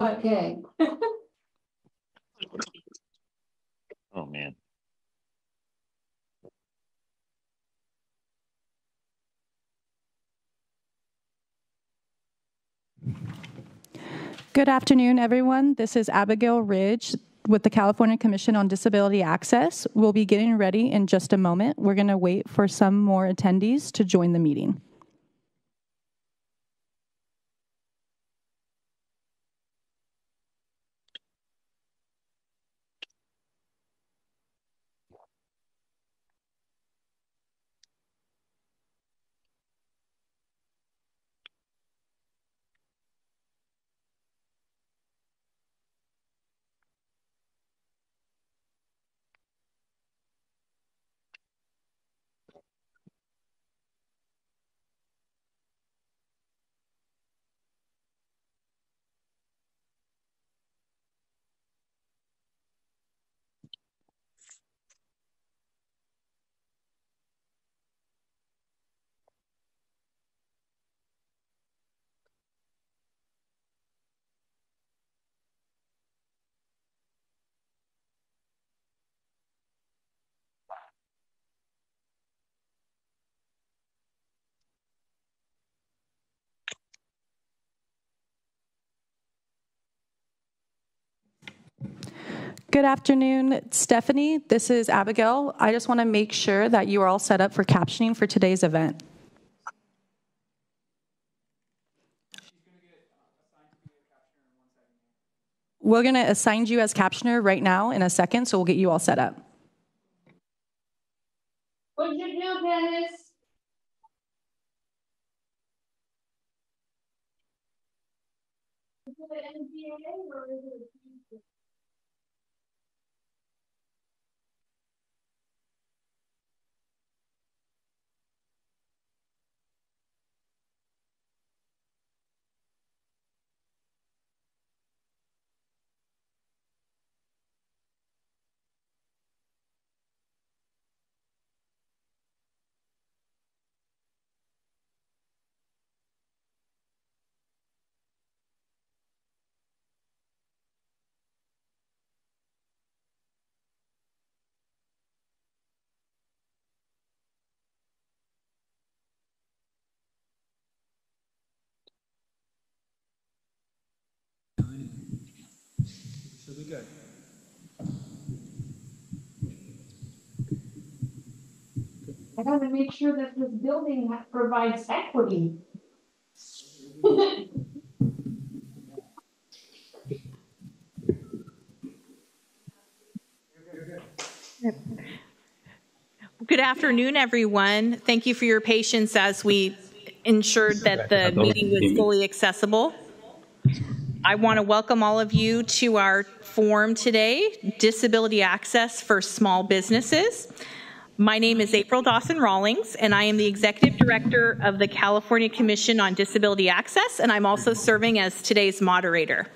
Okay. Oh, man. Good afternoon, everyone. This is Abigail Ridge with the California Commission on Disability Access. We'll be getting ready in just a moment. We're going to wait for some more attendees to join the meeting. Good afternoon, Stephanie. This is Abigail. I just want to make sure that you are all set up for captioning for today's event. We're going to assign you as captioner right now in a second, so we'll get you all set up. What'd you do, Dennis? Is it NPA or is it gotta make sure that this building provides equity. Good afternoon, everyone. Thank you for your patience as we ensured that the meeting was fully accessible. I want to welcome all of you to our forum today, Disability Access for Small Businesses. My name is April Dawson Rawlings, and I am the Executive Director of the California Commission on Disability Access, and I'm also serving as today's moderator.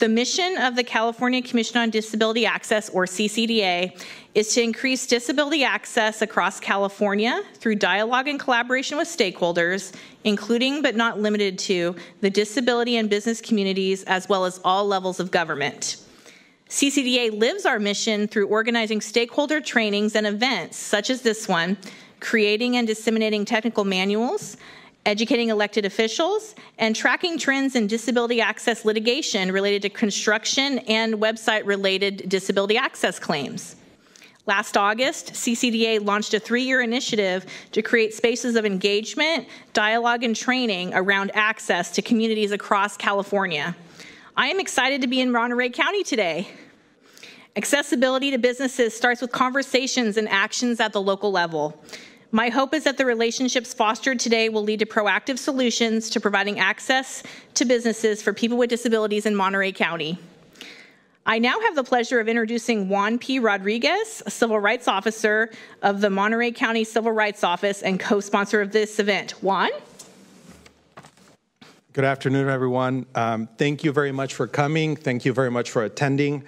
The mission of the California Commission on Disability Access, or CCDA, is to increase disability access across California through dialogue and collaboration with stakeholders, including but not limited to the disability and business communities, as well as all levels of government. CCDA lives our mission through organizing stakeholder trainings and events, such as this one, creating and disseminating technical manuals, educating elected officials, and tracking trends in disability access litigation related to construction and website related disability access claims. Last August, CCDA launched a three year initiative to create spaces of engagement, dialogue, and training around access to communities across California. I am excited to be in Monterey County today. Accessibility to businesses starts with conversations and actions at the local level. My hope is that the relationships fostered today will lead to proactive solutions to providing access to businesses for people with disabilities in Monterey County. I now have the pleasure of introducing Juan P. Rodriguez, a civil rights officer of the Monterey County Civil Rights Office and co sponsor of this event. Juan? Good afternoon, everyone. Um, thank you very much for coming. Thank you very much for attending.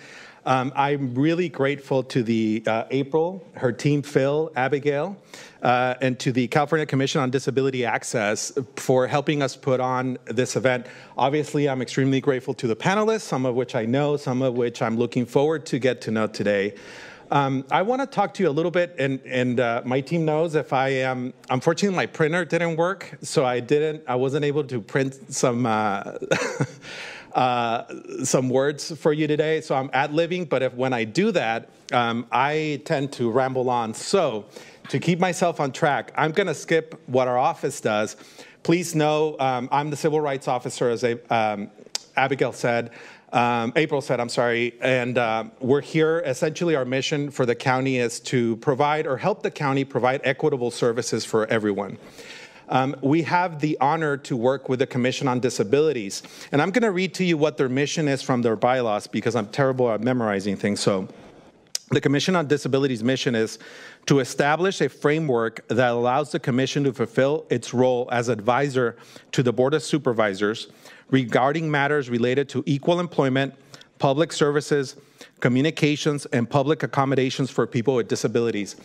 Um, I'm really grateful to the uh, April, her team, Phil, Abigail, uh, and to the California Commission on Disability Access for helping us put on this event. Obviously, I'm extremely grateful to the panelists, some of which I know, some of which I'm looking forward to get to know today. Um, I want to talk to you a little bit, and, and uh, my team knows if I am. Unfortunately, my printer didn't work, so I didn't. I wasn't able to print some. Uh, uh, some words for you today. So I'm ad libbing, but if when I do that, um, I tend to ramble on. So to keep myself on track, I'm going to skip what our office does. Please know um, I'm the civil rights officer, as um, Abigail said. Um, April said, I'm sorry, and uh, we're here. Essentially, our mission for the county is to provide or help the county provide equitable services for everyone. Um, we have the honor to work with the Commission on Disabilities. And I'm going to read to you what their mission is from their bylaws because I'm terrible at memorizing things. So, the Commission on Disabilities mission is to establish a framework that allows the Commission to fulfill its role as advisor to the Board of Supervisors regarding matters related to equal employment, public services, communications, and public accommodations for people with disabilities.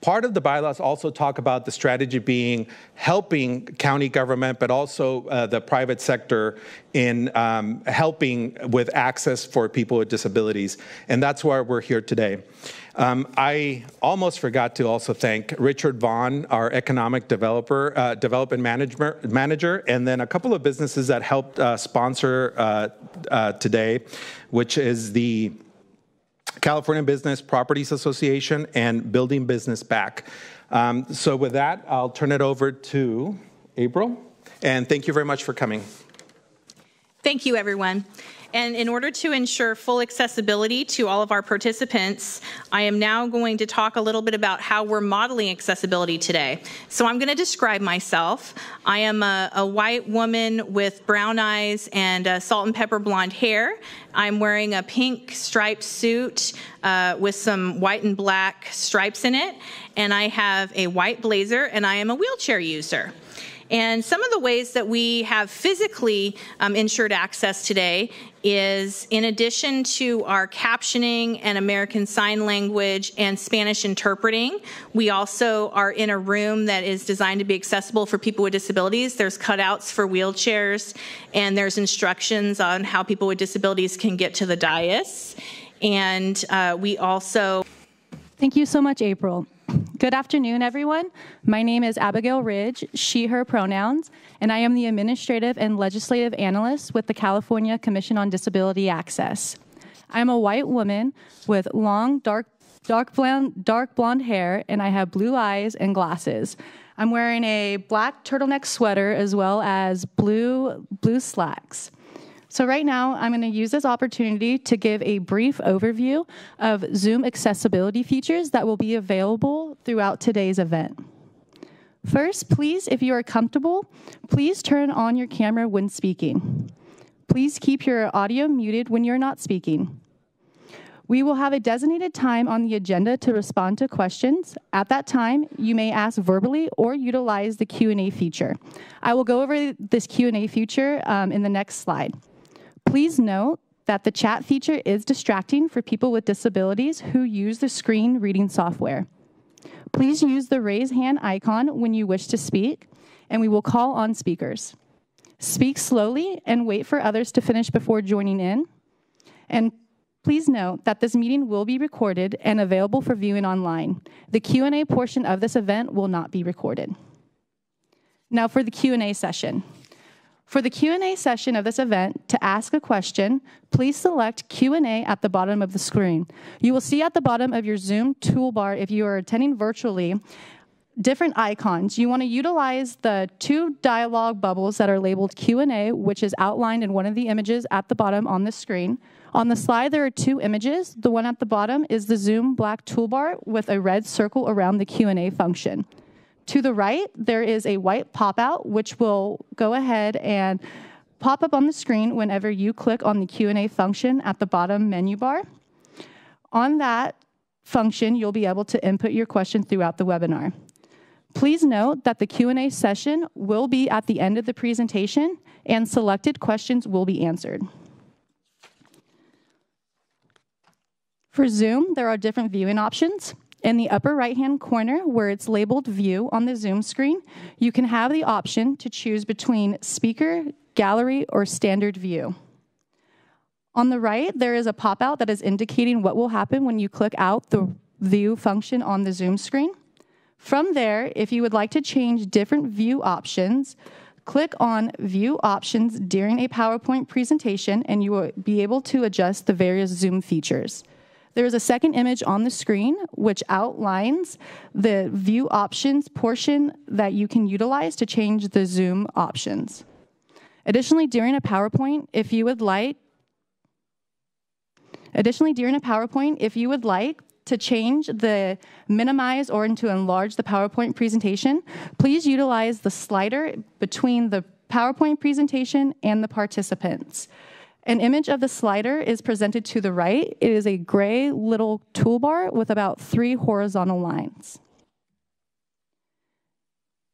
Part of the bylaws also talk about the strategy being helping county government, but also uh, the private sector in um, helping with access for people with disabilities. And that's why we're here today. Um, I almost forgot to also thank Richard Vaughn, our economic developer, uh, development manager, manager, and then a couple of businesses that helped uh, sponsor uh, uh, today, which is the California Business Properties Association, and Building Business Back. Um, so, with that, I'll turn it over to April. And thank you very much for coming. Thank you, everyone. And in order to ensure full accessibility to all of our participants, I am now going to talk a little bit about how we're modeling accessibility today. So I'm going to describe myself. I am a, a white woman with brown eyes and uh, salt and pepper blonde hair. I'm wearing a pink striped suit uh, with some white and black stripes in it. And I have a white blazer and I am a wheelchair user. And some of the ways that we have physically um, ensured access today is in addition to our captioning and American Sign Language and Spanish interpreting, we also are in a room that is designed to be accessible for people with disabilities. There's cutouts for wheelchairs, and there's instructions on how people with disabilities can get to the dais. And uh, we also Thank you so much, April. Good afternoon, everyone. My name is Abigail Ridge, she, her pronouns, and I am the Administrative and Legislative Analyst with the California Commission on Disability Access. I'm a white woman with long, dark, dark blonde, dark blonde hair, and I have blue eyes and glasses. I'm wearing a black turtleneck sweater as well as blue, blue slacks. So right now, I'm going to use this opportunity to give a brief overview of Zoom accessibility features that will be available throughout today's event. First, please, if you are comfortable, please turn on your camera when speaking. Please keep your audio muted when you're not speaking. We will have a designated time on the agenda to respond to questions. At that time, you may ask verbally or utilize the Q&A feature. I will go over this Q&A feature um, in the next slide. Please note that the chat feature is distracting for people with disabilities who use the screen reading software. Please use the raise hand icon when you wish to speak, and we will call on speakers. Speak slowly and wait for others to finish before joining in. And please note that this meeting will be recorded and available for viewing online. The Q&A portion of this event will not be recorded. Now for the Q&A session. For the Q&A session of this event, to ask a question, please select Q&A at the bottom of the screen. You will see at the bottom of your Zoom toolbar if you are attending virtually different icons. You want to utilize the two dialog bubbles that are labeled Q&A, which is outlined in one of the images at the bottom on the screen. On the slide, there are two images. The one at the bottom is the Zoom black toolbar with a red circle around the Q&A function. To the right, there is a white pop-out, which will go ahead and pop up on the screen whenever you click on the Q&A function at the bottom menu bar. On that function, you'll be able to input your question throughout the webinar. Please note that the Q&A session will be at the end of the presentation and selected questions will be answered. For Zoom, there are different viewing options. In the upper right-hand corner, where it's labeled View on the Zoom screen, you can have the option to choose between Speaker, Gallery, or Standard View. On the right, there is a pop-out that is indicating what will happen when you click out the View function on the Zoom screen. From there, if you would like to change different view options, click on View Options during a PowerPoint presentation, and you will be able to adjust the various Zoom features. There is a second image on the screen which outlines the view options portion that you can utilize to change the Zoom options. Additionally, during a PowerPoint, if you would like, additionally, during a PowerPoint, if you would like to change the minimize or to enlarge the PowerPoint presentation, please utilize the slider between the PowerPoint presentation and the participants. An image of the slider is presented to the right. It is a gray little toolbar with about three horizontal lines.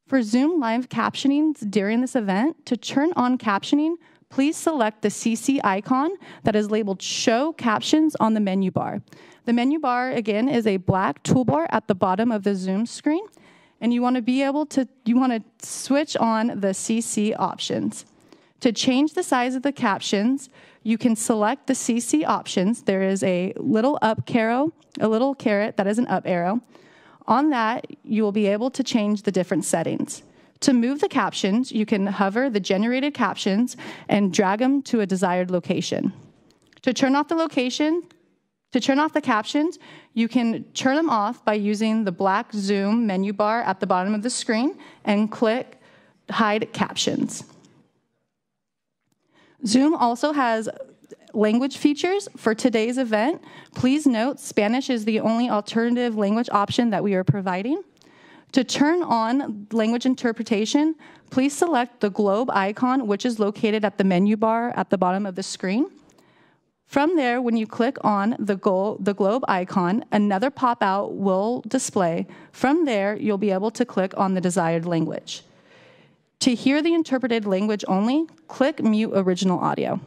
For Zoom live captionings during this event, to turn on captioning, please select the CC icon that is labeled Show Captions on the menu bar. The menu bar, again, is a black toolbar at the bottom of the Zoom screen, and you want to be able to, you want to switch on the CC options. To change the size of the captions, you can select the CC options. There is a little up arrow, a little caret that is an up arrow. On that, you will be able to change the different settings. To move the captions, you can hover the generated captions and drag them to a desired location. To turn off the location, to turn off the captions, you can turn them off by using the black Zoom menu bar at the bottom of the screen and click Hide Captions. Zoom also has language features for today's event. Please note Spanish is the only alternative language option that we are providing. To turn on language interpretation, please select the globe icon, which is located at the menu bar at the bottom of the screen. From there, when you click on the, goal, the globe icon, another pop-out will display. From there, you'll be able to click on the desired language. To hear the interpreted language only, click Mute Original Audio.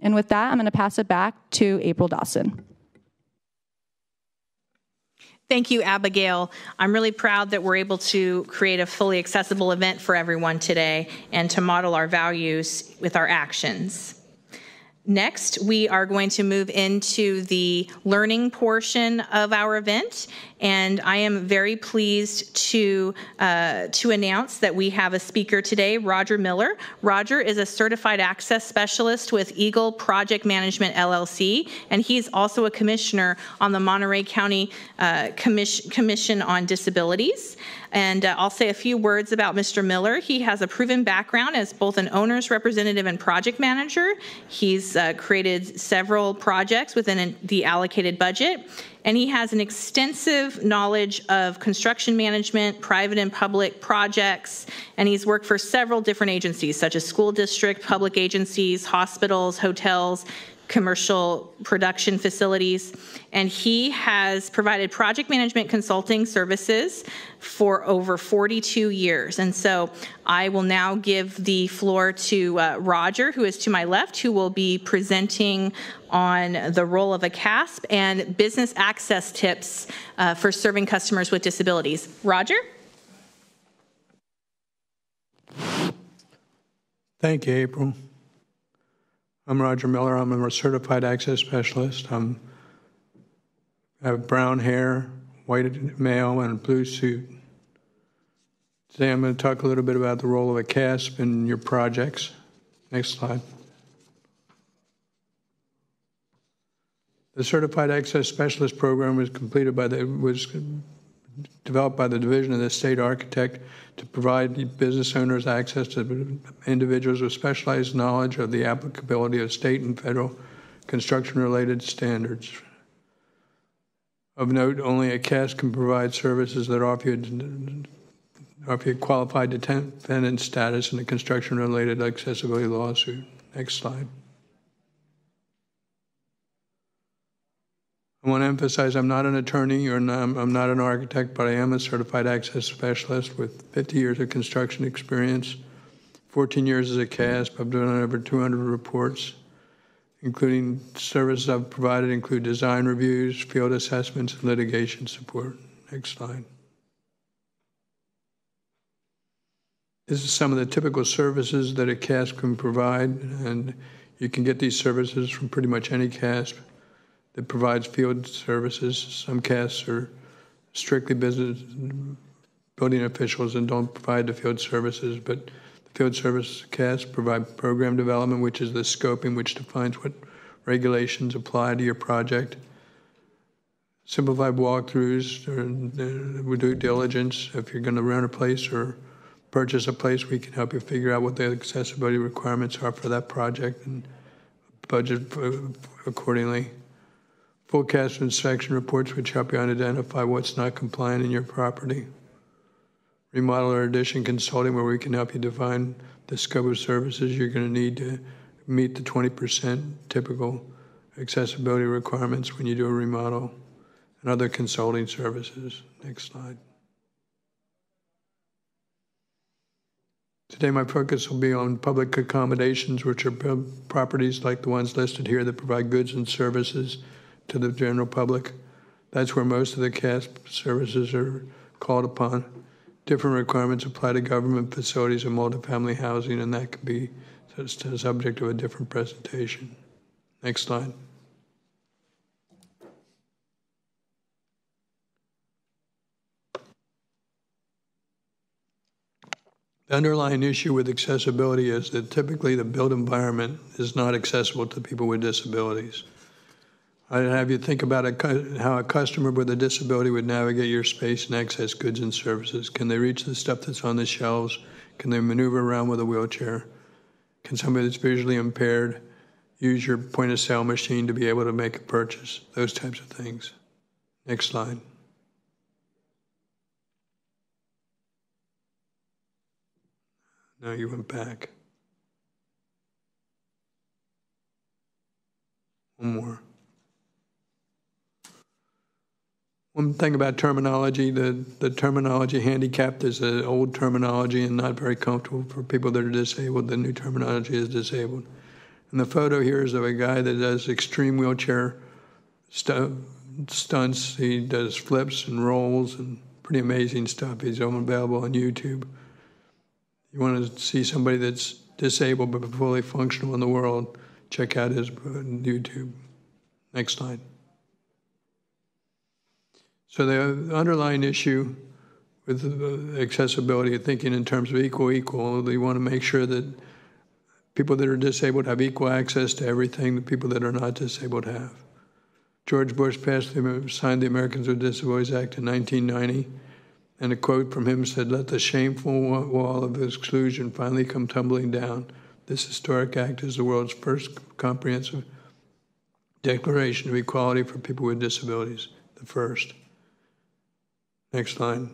And with that, I'm going to pass it back to April Dawson. Thank you, Abigail. I'm really proud that we're able to create a fully accessible event for everyone today and to model our values with our actions. Next, we are going to move into the learning portion of our event, and I am very pleased to uh, to announce that we have a speaker today, Roger Miller. Roger is a certified access specialist with Eagle Project Management LLC, and he's also a commissioner on the Monterey County uh, Commission, Commission on Disabilities. And uh, I'll say a few words about Mr. Miller. He has a proven background as both an owner's representative and project manager. He's uh, created several projects within the allocated budget and he has an extensive knowledge of construction management, private and public projects, and he's worked for several different agencies such as school district, public agencies, hospitals, hotels, commercial production facilities. And he has provided project management consulting services for over 42 years. And so I will now give the floor to uh, Roger, who is to my left, who will be presenting on the role of a CASP and business access tips uh, for serving customers with disabilities. Roger? Thank you, April. I'm Roger Miller. I'm a certified access specialist. I'm, I have brown hair, white male, and a blue suit. Today I'm going to talk a little bit about the role of a CASP in your projects. Next slide. The Certified Access Specialist program was completed by the was developed by the Division of the State Architect to provide business owners access to individuals with specialized knowledge of the applicability of state and federal construction related standards. Of note, only a CAS can provide services that offer you, offer you qualified defendant status in a construction related accessibility lawsuit. Next slide. I want to emphasize I'm not an attorney or not, I'm not an architect, but I am a certified access specialist with 50 years of construction experience, 14 years as a CASP. I've done over 200 reports. including services I've provided include design reviews, field assessments, and litigation support. Next slide. This is some of the typical services that a CASP can provide, and you can get these services from pretty much any CASP that provides field services. Some CASPs are strictly business building officials and don't provide the field services, but the field service CASPs provide program development, which is the scoping which defines what regulations apply to your project. Simplified walkthroughs, or, uh, we do diligence. If you're going to rent a place or purchase a place, we can help you figure out what the accessibility requirements are for that project and budget accordingly. Full CASP inspection reports, which help you identify what's not compliant in your property remodel or addition consulting where we can help you define the scope of services you're going to need to meet the 20% typical accessibility requirements when you do a remodel and other consulting services. Next slide. Today, my focus will be on public accommodations, which are properties like the ones listed here that provide goods and services to the general public. That's where most of the CASP services are called upon. Different requirements apply to government facilities and multifamily housing, and that could be the subject of a different presentation. Next slide. The underlying issue with accessibility is that typically the built environment is not accessible to people with disabilities. I'd have you think about a, how a customer with a disability would navigate your space and access goods and services. Can they reach the stuff that's on the shelves? Can they maneuver around with a wheelchair? Can somebody that's visually impaired use your point of sale machine to be able to make a purchase? Those types of things. Next slide. No, you went back. One more. One thing about terminology, the, the terminology handicapped is an old terminology and not very comfortable for people that are disabled. The new terminology is disabled. And the photo here is of a guy that does extreme wheelchair stu- stunts. He does flips and rolls and pretty amazing stuff. He's available on YouTube. You want to see somebody that's disabled but fully functional in the world, check out his uh, YouTube. Next slide. So the underlying issue with accessibility, thinking in terms of equal, equal, they want to make sure that people that are disabled have equal access to everything that people that are not disabled have. George Bush passed the, signed the Americans with Disabilities Act in 1990, and a quote from him said, Let the shameful wall of exclusion finally come tumbling down. This historic act is the world's first comprehensive declaration of equality for people with disabilities, the first. Next slide.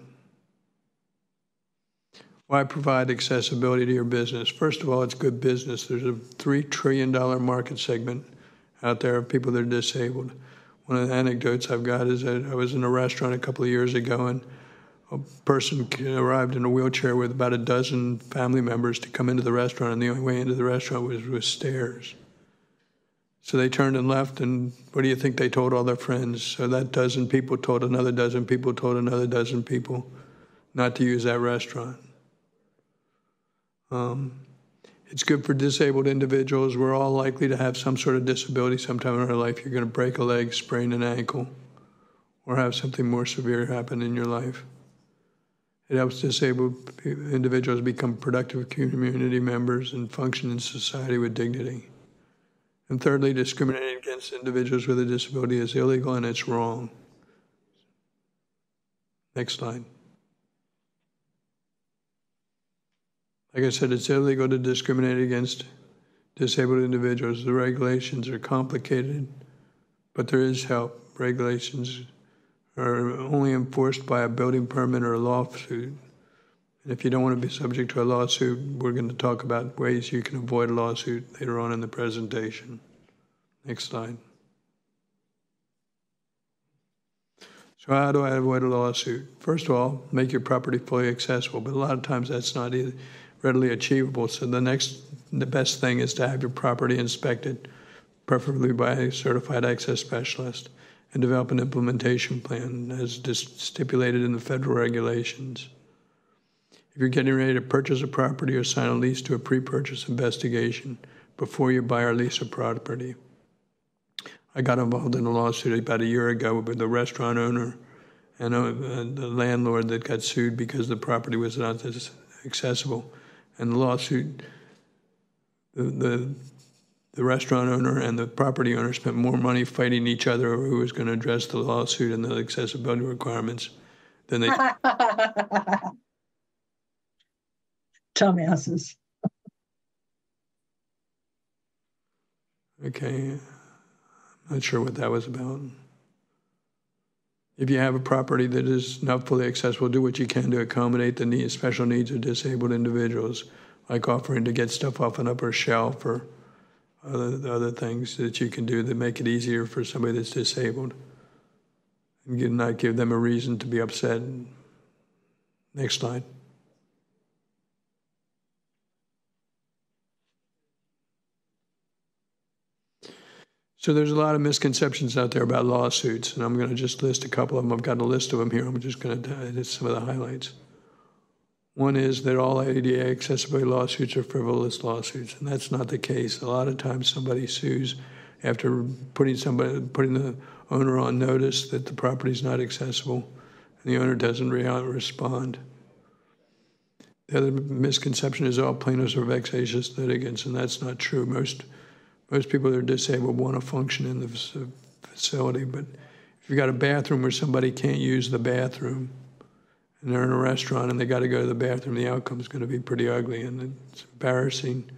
Why provide accessibility to your business? First of all, it's good business. There's a $3 trillion market segment out there of people that are disabled. One of the anecdotes I've got is that I was in a restaurant a couple of years ago and a person arrived in a wheelchair with about a dozen family members to come into the restaurant, and the only way into the restaurant was with stairs. So they turned and left, and what do you think they told all their friends? So that dozen people told another dozen people, told another dozen people not to use that restaurant. Um, it's good for disabled individuals. We're all likely to have some sort of disability sometime in our life. You're going to break a leg, sprain an ankle, or have something more severe happen in your life. It helps disabled individuals become productive community members and function in society with dignity. And thirdly, discriminating against individuals with a disability is illegal and it's wrong. Next slide. Like I said, it's illegal to discriminate against disabled individuals. The regulations are complicated, but there is help. Regulations are only enforced by a building permit or a lawsuit. If you don't want to be subject to a lawsuit, we're going to talk about ways you can avoid a lawsuit later on in the presentation. Next slide. So how do I avoid a lawsuit? First of all, make your property fully accessible, but a lot of times that's not readily achievable. So the next, the best thing is to have your property inspected preferably by a certified access specialist, and develop an implementation plan as stipulated in the federal regulations. If you're getting ready to purchase a property or sign a lease to a pre-purchase investigation before you buy or lease a property. I got involved in a lawsuit about a year ago with the restaurant owner and uh, the landlord that got sued because the property was not accessible. And the lawsuit, the, the, the restaurant owner and the property owner spent more money fighting each other over who was going to address the lawsuit and the accessibility requirements than they Dumbasses. Okay, I'm not sure what that was about. If you have a property that is not fully accessible, do what you can to accommodate the needs, special needs of disabled individuals, like offering to get stuff off an upper shelf or other, other things that you can do that make it easier for somebody that's disabled. And not give them a reason to be upset. Next slide. So there's a lot of misconceptions out there about lawsuits, and I'm going to just list a couple of them. I've got a list of them here. I'm just going to hit some of the highlights. One is that all ADA accessibility lawsuits are frivolous lawsuits, and that's not the case. A lot of times somebody sues after putting somebody putting the owner on notice that the property is not accessible, and the owner doesn't re- respond. The other misconception is all plaintiffs are vexatious litigants, and that's not true. Most most people that are disabled want to function in the facility, but if you've got a bathroom where somebody can't use the bathroom, and they're in a restaurant and they got to go to the bathroom, the outcome is going to be pretty ugly, and it's embarrassing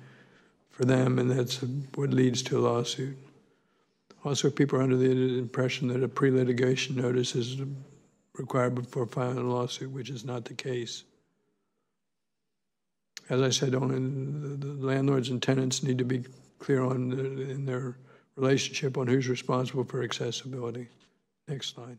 for them, and that's what leads to a lawsuit. Also, people are under the impression that a pre-litigation notice is required before filing a lawsuit, which is not the case. As I said, only the landlords and tenants need to be clear on, the- in their relationship on who's responsible for accessibility. Next slide.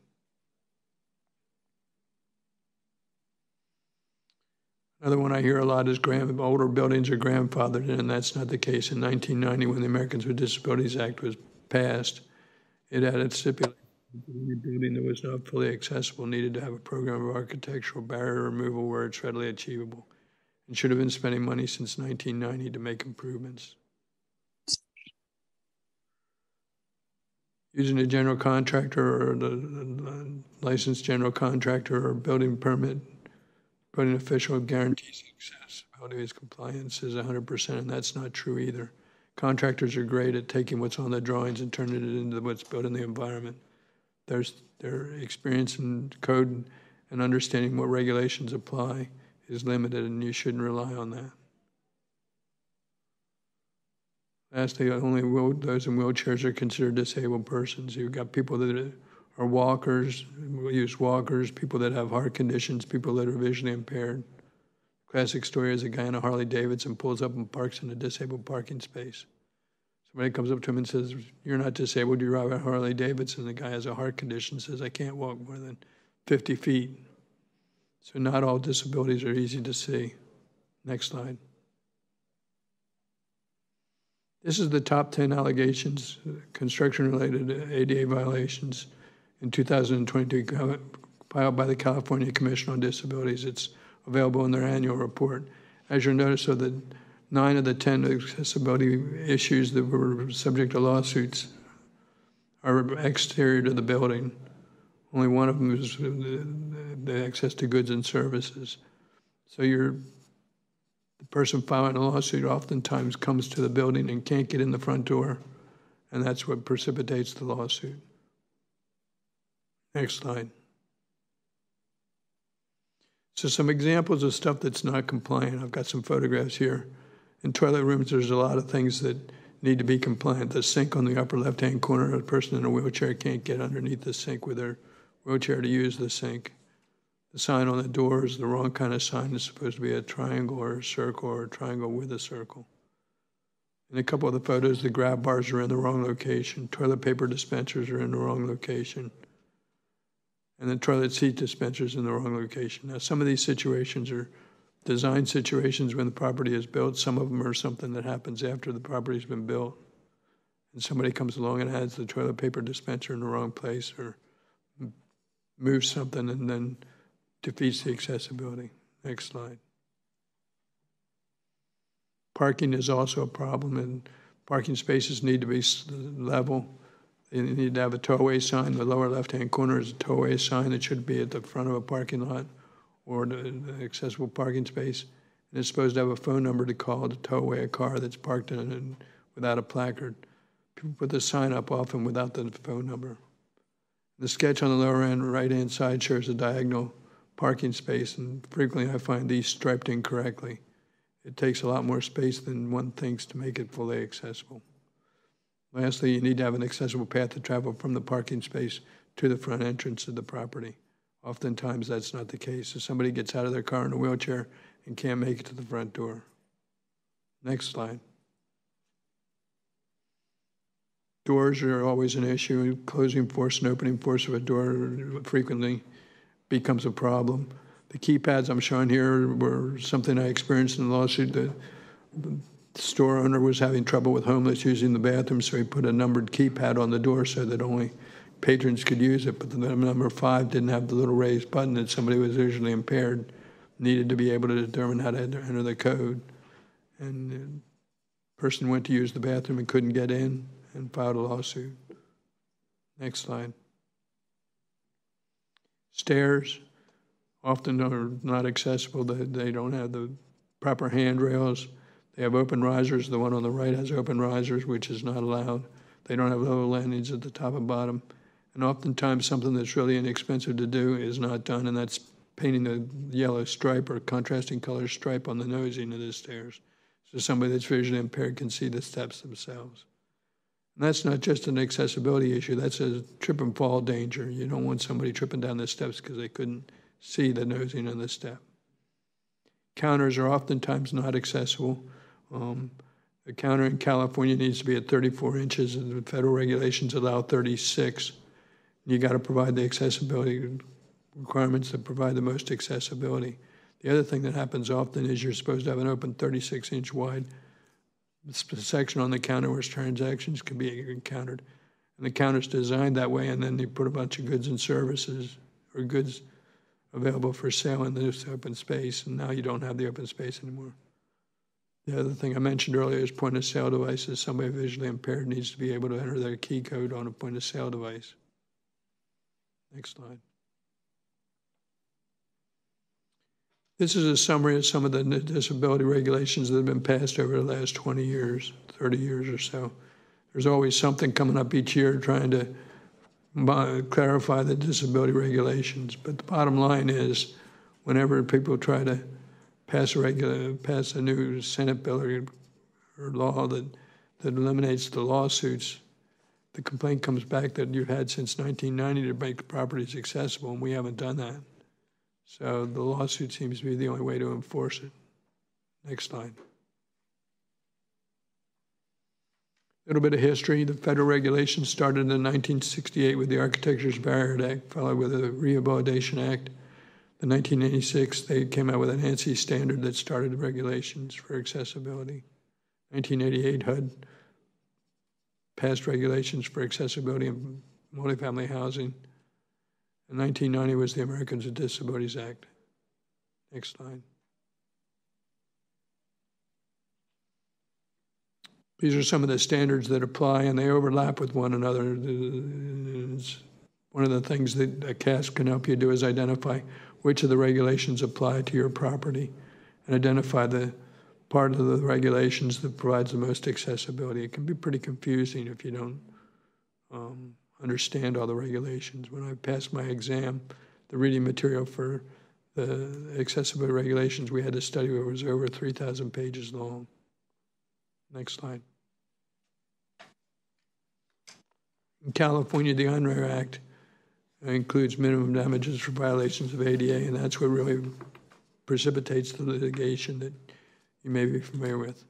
Another one I hear a lot is grand, older buildings are grandfathered in, and that's not the case. In 1990, when the Americans with Disabilities Act was passed, it added stipulations that any building that was not fully accessible needed to have a program of architectural barrier removal where it's readily achievable, and should have been spending money since 1990 to make improvements. Using a general contractor or the licensed general contractor or building permit building official guarantees accessibility as compliance is 100%, and that's not true either. Contractors are great at taking what's on the drawings and turning it into what's built in the environment. There's, their experience in code and understanding what regulations apply is limited, and you shouldn't rely on that. Lastly, only those in wheelchairs are considered disabled persons. You've got people that are walkers, use walkers, people that have heart conditions, people that are visually impaired. Classic story is a guy in a Harley Davidson pulls up and parks in a disabled parking space. Somebody comes up to him and says, You're not disabled, you drive a Harley Davidson. The guy has a heart condition, says, I can't walk more than 50 feet. So, not all disabilities are easy to see. Next slide. This is the top 10 allegations, construction related ADA violations in 2022 co- uh, filed by the California Commission on Disabilities. It's available in their annual report. As you'll notice, so the nine of the 10 accessibility issues that were subject to lawsuits are exterior to the building. Only one of them is uh, the, the access to goods and services. So you're the person filing a lawsuit oftentimes comes to the building and can't get in the front door, and that's what precipitates the lawsuit. Next slide. So some examples of stuff that's not compliant. I've got some photographs here. In toilet rooms, there's a lot of things that need to be compliant. The sink on the upper left-hand corner, a person in a wheelchair can't get underneath the sink with their wheelchair to use the sink. The sign on the door is the wrong kind of sign. It's supposed to be a triangle or a circle or a triangle with a circle. In a couple of the photos, the grab bars are in the wrong location. Toilet paper dispensers are in the wrong location. And the toilet seat dispensers in the wrong location. Now, some of these situations are design situations when the property is built. Some of them are something that happens after the property's been built. and somebody comes along and has the toilet paper dispenser in the wrong place or moves something and then defeats the accessibility. Next slide. Parking is also a problem, and parking spaces need to be level. You need to have a tow-away sign. The lower left-hand corner is a tow-away sign that should be at the front of a parking lot or the accessible parking space. And it's supposed to have a phone number to call to tow away a car that's parked in it without a placard. People put the sign up often without the phone number. The sketch on the lower end, right-hand side shows a diagonal parking space, and frequently I find these striped incorrectly. It takes a lot more space than one thinks to make it fully accessible. Lastly, you need to have an accessible path to travel from the parking space to the front entrance of the property. Oftentimes, that's not the case. If somebody gets out of their car in a wheelchair and can't make it to the front door. Next slide. Doors are always an issue. Closing force and opening force of a door frequently becomes a problem. The keypads I'm showing here were something I experienced in the lawsuit. The store owner was having trouble with homeless using the bathroom, so he put a numbered keypad on the door so that only patrons could use it. But the number five didn't have the little raised button that somebody was visually impaired needed to be able to determine how to enter the code. And the person went to use the bathroom and couldn't get in and filed a lawsuit. Next slide. Stairs often are not accessible. They, they don't have the proper handrails. They have open risers. The one on the right has open risers, which is not allowed. They don't have lower landings at the top and bottom. And oftentimes, something that's really inexpensive to do is not done, and that's painting a yellow stripe or contrasting color stripe on the nosing of the stairs. So somebody that's visually impaired can see the steps themselves. And that's not just an accessibility issue, that's a trip and fall danger. You don't want somebody tripping down the steps because they couldn't see the nosing on the step. Counters are oftentimes not accessible. Um, a counter in California needs to be at 34 inches, and the federal regulations allow 36. You got to provide the accessibility requirements that provide the most accessibility. The other thing that happens often is you're supposed to have an open 36 inch wide section on the counter where transactions can be encountered. And the counter's designed that way, and then they put a bunch of goods and services or goods available for sale in this open space, and now you don't have the open space anymore. The other thing I mentioned earlier is point of sale devices. Somebody visually impaired needs to be able to enter their key code on a point of sale device. Next slide. This is a summary of some of the disability regulations that have been passed over the last 20 years, 30 years or so. There's always something coming up each year trying to clarify the disability regulations. But the bottom line is, whenever people try to pass a regular, pass a new Senate bill or, or law that, that eliminates the lawsuits, the complaint comes back that you've had since 1990 to make properties accessible, and we haven't done that. So the lawsuit seems to be the only way to enforce it. Next slide. A little bit of history. The federal regulations started in 1968 with the Architectural Barriers Act, followed with the Rehabilitation Act. In 1986, they came out with an ANSI standard that started regulations for accessibility. 1988, HUD passed regulations for accessibility in multifamily housing. In 1990 was the Americans with Disabilities Act. Next slide. These are some of the standards that apply, and they overlap with one another. It's one of the things that a CAS can help you do is identify which of the regulations apply to your property and identify the part of the regulations that provides the most accessibility. It can be pretty confusing if you don't um, understand all the regulations. When I passed my exam, the reading material for the accessibility regulations we had to study it was over 3,000 pages long. Next slide. In California, the Unruh Act includes minimum damages for violations of ADA, and that's what really precipitates the litigation that you may be familiar with.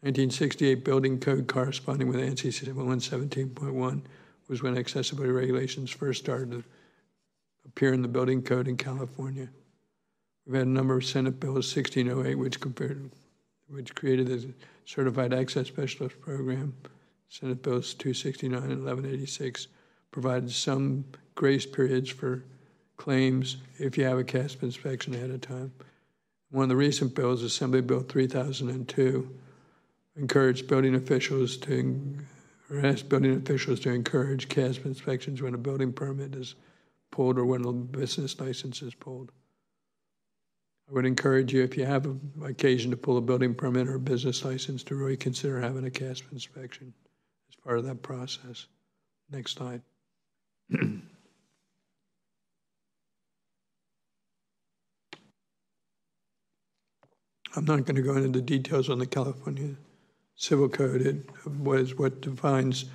1968 building code corresponding with ANSI 117.1 was when accessibility regulations first started to appear in the building code in California. We've had a number of Senate bills, 1608, which compared, which created the Certified Access Specialist Program, Senate Bills 269 and 1186 provided some grace periods for claims if you have a CASP inspection ahead of time. One of the recent bills, Assembly Bill 3002, encouraged building officials to, or asked building officials to encourage CASP inspections when a building permit is pulled or when a business license is pulled. I would encourage you, if you have an occasion to pull a building permit or a business license, to really consider having a CASP inspection as part of that process. Next slide. I'm not going to go into the details on the California Civil Code. It was what defines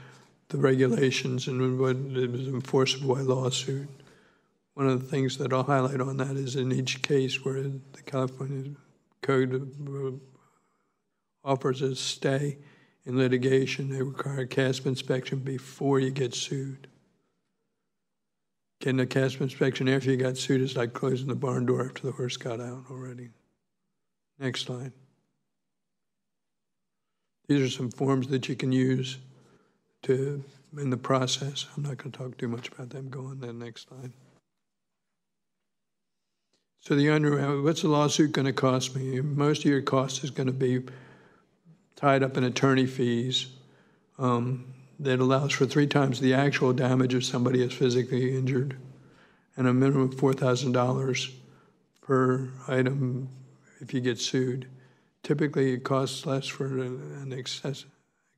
the regulations and what is enforceable by lawsuit. One of the things that I'll highlight on that is in each case where the California Code offers a stay in litigation, they require a CASP inspection before you get sued. Getting a CASP inspection after you got sued is like closing the barn door after the horse got out already. Next slide. These are some forms that you can use to in the process. I'm not going to talk too much about them. Go on the next slide. So the under, what's the lawsuit going to cost me? Most of your cost is going to be tied up in attorney fees. Um, that allows for three times the actual damage if somebody is physically injured, and a minimum of four thousand dollars per item if you get sued. Typically, it costs less for an access,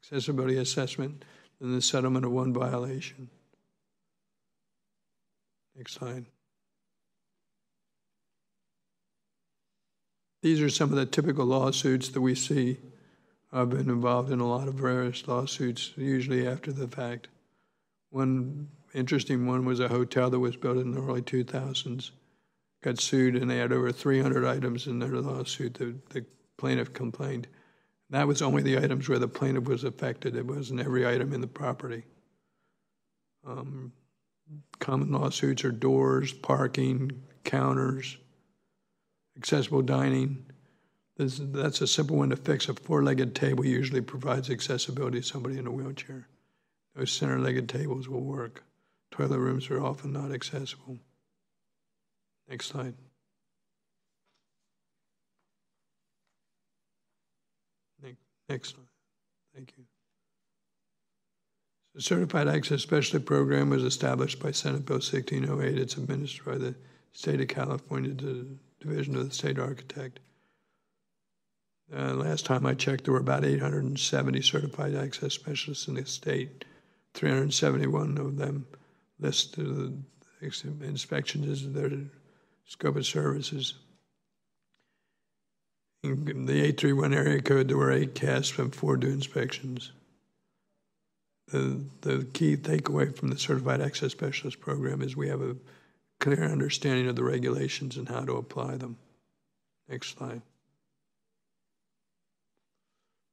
accessibility assessment than the settlement of one violation. Next slide. These are some of the typical lawsuits that we see. I've been involved in a lot of various lawsuits, usually after the fact. One interesting one was a hotel that was built in the early 2000s, got sued, and they had over 300 items in their lawsuit. Plaintiff complained. That was only the items where the plaintiff was affected. It wasn't every item in the property. Um, common lawsuits are doors, parking, counters, accessible dining. This, that's a simple one to fix. A four-legged table usually provides accessibility to somebody in a wheelchair. Those center-legged tables will work. Toilet rooms are often not accessible. Next slide. Next slide. Thank you. The Certified Access Specialty Program was established by Senate Bill 1608. It's administered by the State of California the Division of the State Architect. Uh, last time I checked, there were about 870 certified access specialists in the state. 371 of them listed the inspections as their scope of services. In the 831 area code, there were eight CASPs and four do inspections. The, the key takeaway from the Certified Access Specialist program is we have a clear understanding of the regulations and how to apply them. Next slide.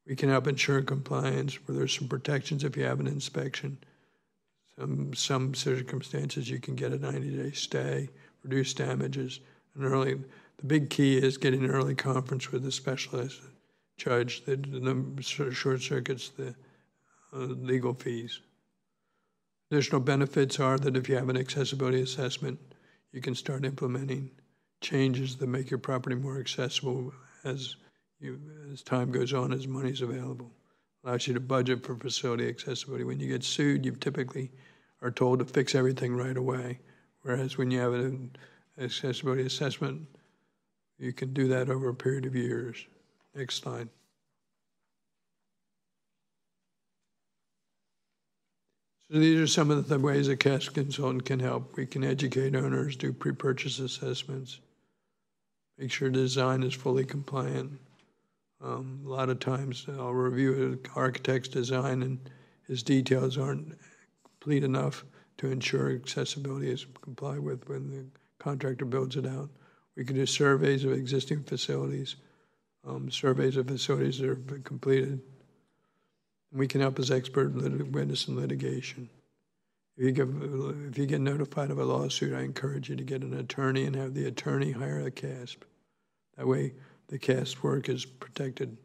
We can help ensure compliance where there's some protections if you have an inspection. Some, some circumstances you can get a 90 day stay, reduce damages, and early the big key is getting an early conference with the specialist judge that short circuits the uh, legal fees. Additional benefits are that if you have an accessibility assessment, you can start implementing changes that make your property more accessible as you, as time goes on, as money is available. Allows you to budget for facility accessibility. When you get sued, you typically are told to fix everything right away, whereas when you have an accessibility assessment, you can do that over a period of years. Next slide. So these are some of the ways a CASP consultant can help. We can educate owners, do pre-purchase assessments, make sure design is fully compliant. Um, a lot of times I'll review an architect's design and his details aren't complete enough to ensure accessibility is complied with when the contractor builds it out. We can do surveys of existing facilities, um, surveys of facilities that have been completed. We can help as expert witness in litigation. If you, get, if you get notified of a lawsuit, I encourage you to get an attorney and have the attorney hire a CASP. That way, the CASP work is protected.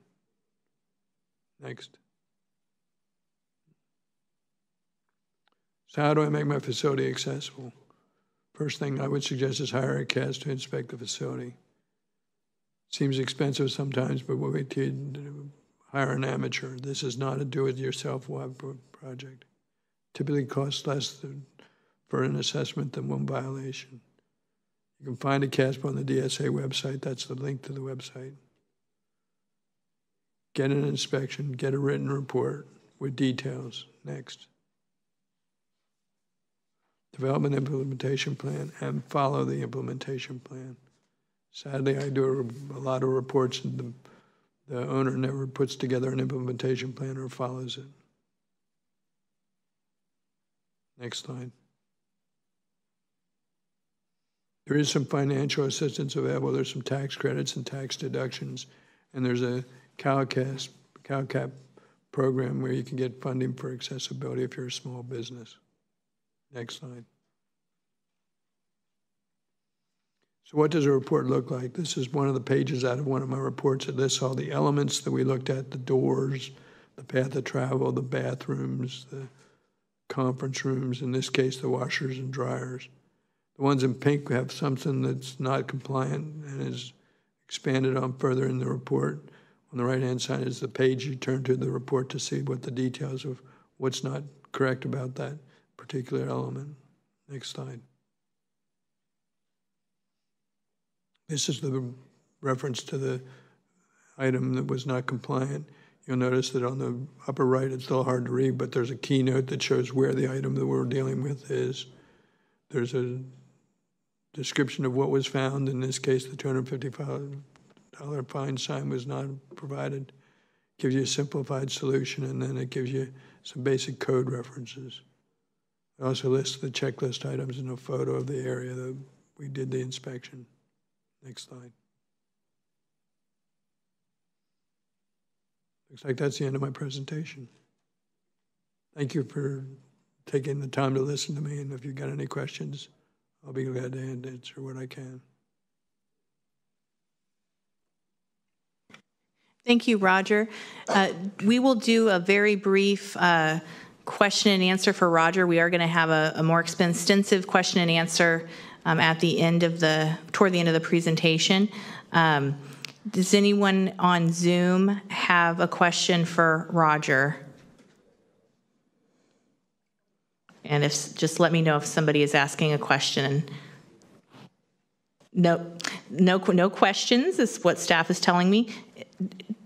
Next. So how do I make my facility accessible? First thing I would suggest is hire a CAS to inspect the facility. Seems expensive sometimes, but till you hire an amateur. This is not a do-it-yourself project. Typically costs less than, for an assessment than one violation. You can find a CASP on the DSA website. That's the link to the website. Get an inspection, get a written report with details. Next. Develop an implementation plan and follow the implementation plan. Sadly, I do a, a lot of reports and the, the owner never puts together an implementation plan or follows it. Next slide. There is some financial assistance available. There's some tax credits and tax deductions, and there's a CalCAS, CalCAP program where you can get funding for accessibility if you're a small business. Next slide. So what does a report look like? This is one of the pages out of one of my reports. It lists all the elements that we looked at, the doors, the path of travel, the bathrooms, the conference rooms, in this case, the washers and dryers. The ones in pink have something that's not compliant and is expanded on further in the report. On the right-hand side is the page you turn to the report to see what the details of what's not correct about that particular element. Next slide. This is the reference to the item that was not compliant. You'll notice that on the upper right, it's a little hard to read, but there's a keynote that shows where the item that we're dealing with is. There's a description of what was found. In this case, the $255 fine sign was not provided. Gives you a simplified solution, and then it gives you some basic code references. It also lists the checklist items and a photo of the area that we did the inspection. Next slide. Looks like that's the end of my presentation. Thank you for taking the time to listen to me, and if you've got any questions, I'll be glad to answer what I can. Thank you, Roger. Uh, we will do a very brief uh, question and answer for Roger. We are going to have a, a, more extensive question and answer um, at the end of the, toward the end of the presentation. Um, does anyone on Zoom have a question for Roger? And if just let me know if somebody is asking a question. No, no, no questions is what staff is telling me.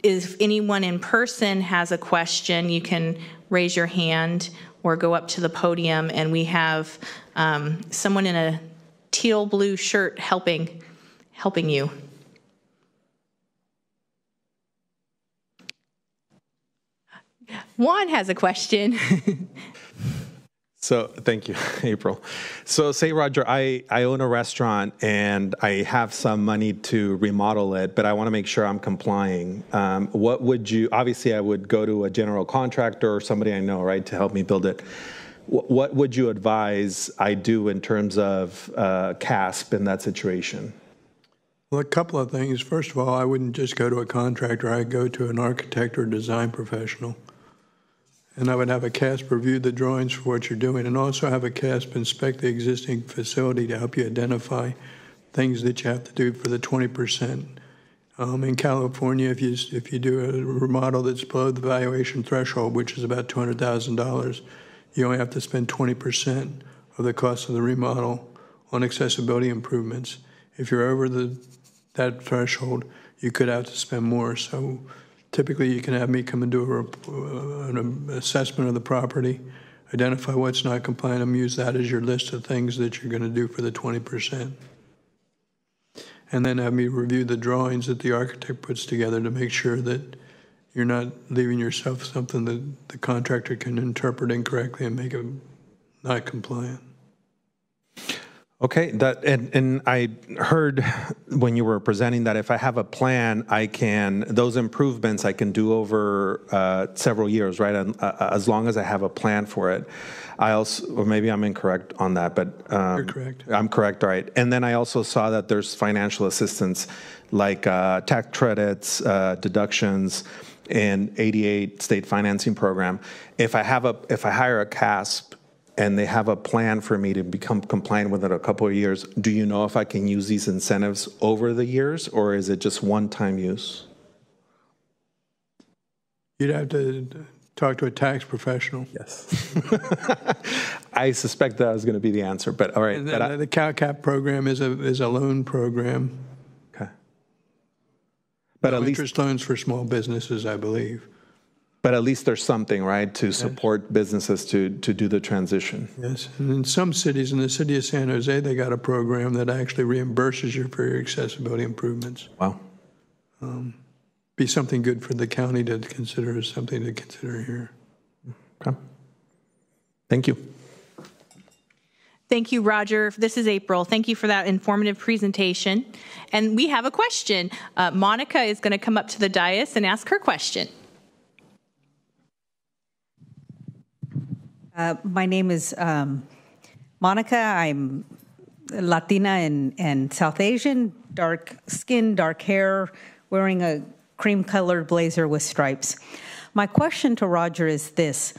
If anyone in person has a question, you can raise your hand or go up to the podium, and we have um, someone in a teal blue shirt helping helping you. Juan has a question. So thank you, April. So say, Roger, I, I own a restaurant and I have some money to remodel it, but I want to make sure I'm complying. Um, what would you, obviously I would go to a general contractor or somebody I know, right, to help me build it. What, what would you advise I do in terms of uh, CASP in that situation? Well, a couple of things. First of all, I wouldn't just go to a contractor. I'd go to an architect or design professional and I would have a CASP review the drawings for what you're doing and also have a CASP inspect the existing facility to help you identify things that you have to do for the 20%. Um, in California, if you, if you do a remodel that's below the valuation threshold, which is about $200,000, you only have to spend 20% of the cost of the remodel on accessibility improvements. If you're over the, that threshold, you could have to spend more. So Typically, you can have me come and do a, an assessment of the property, identify what's not compliant, and use that as your list of things that you're going to do for the 20%. And then have me review the drawings that the architect puts together to make sure that you're not leaving yourself something that the contractor can interpret incorrectly and make it not compliant. Okay, that and, and I heard when you were presenting that if I have a plan, I can those improvements I can do over uh, several years, right? And, uh, as long as I have a plan for it. I also, or maybe I'm incorrect on that, but um, you're correct. I'm correct, right? And then I also saw that there's financial assistance, like uh, tax credits, uh, deductions, and 88 state financing program. If I have a, if I hire a CASP and they have a plan for me to become compliant within a couple of years, do you know if I can use these incentives over the years, or is it just one-time use? You'd have to talk to a tax professional. Yes. I suspect that was going to be the answer, but all right. And but I- The the CalCap program is a, is a loan program. okay. But at No least, Interest loans for small businesses, I believe. But at least there's something, right, to support businesses to, to do the transition. Yes, and in some cities, in the city of San Jose, they got a program that actually reimburses you for your accessibility improvements. Wow. Be something good for the county to consider, something to consider here. Okay. Thank you. Thank you, Roger. This is April. Thank you for that informative presentation. And we have a question. Uh, Monica is going to come up to the dais and ask her question. Uh, my name is um, Monica. I'm Latina and, and South Asian, dark skin, dark hair, wearing a cream colored blazer with stripes. My question to Roger is this.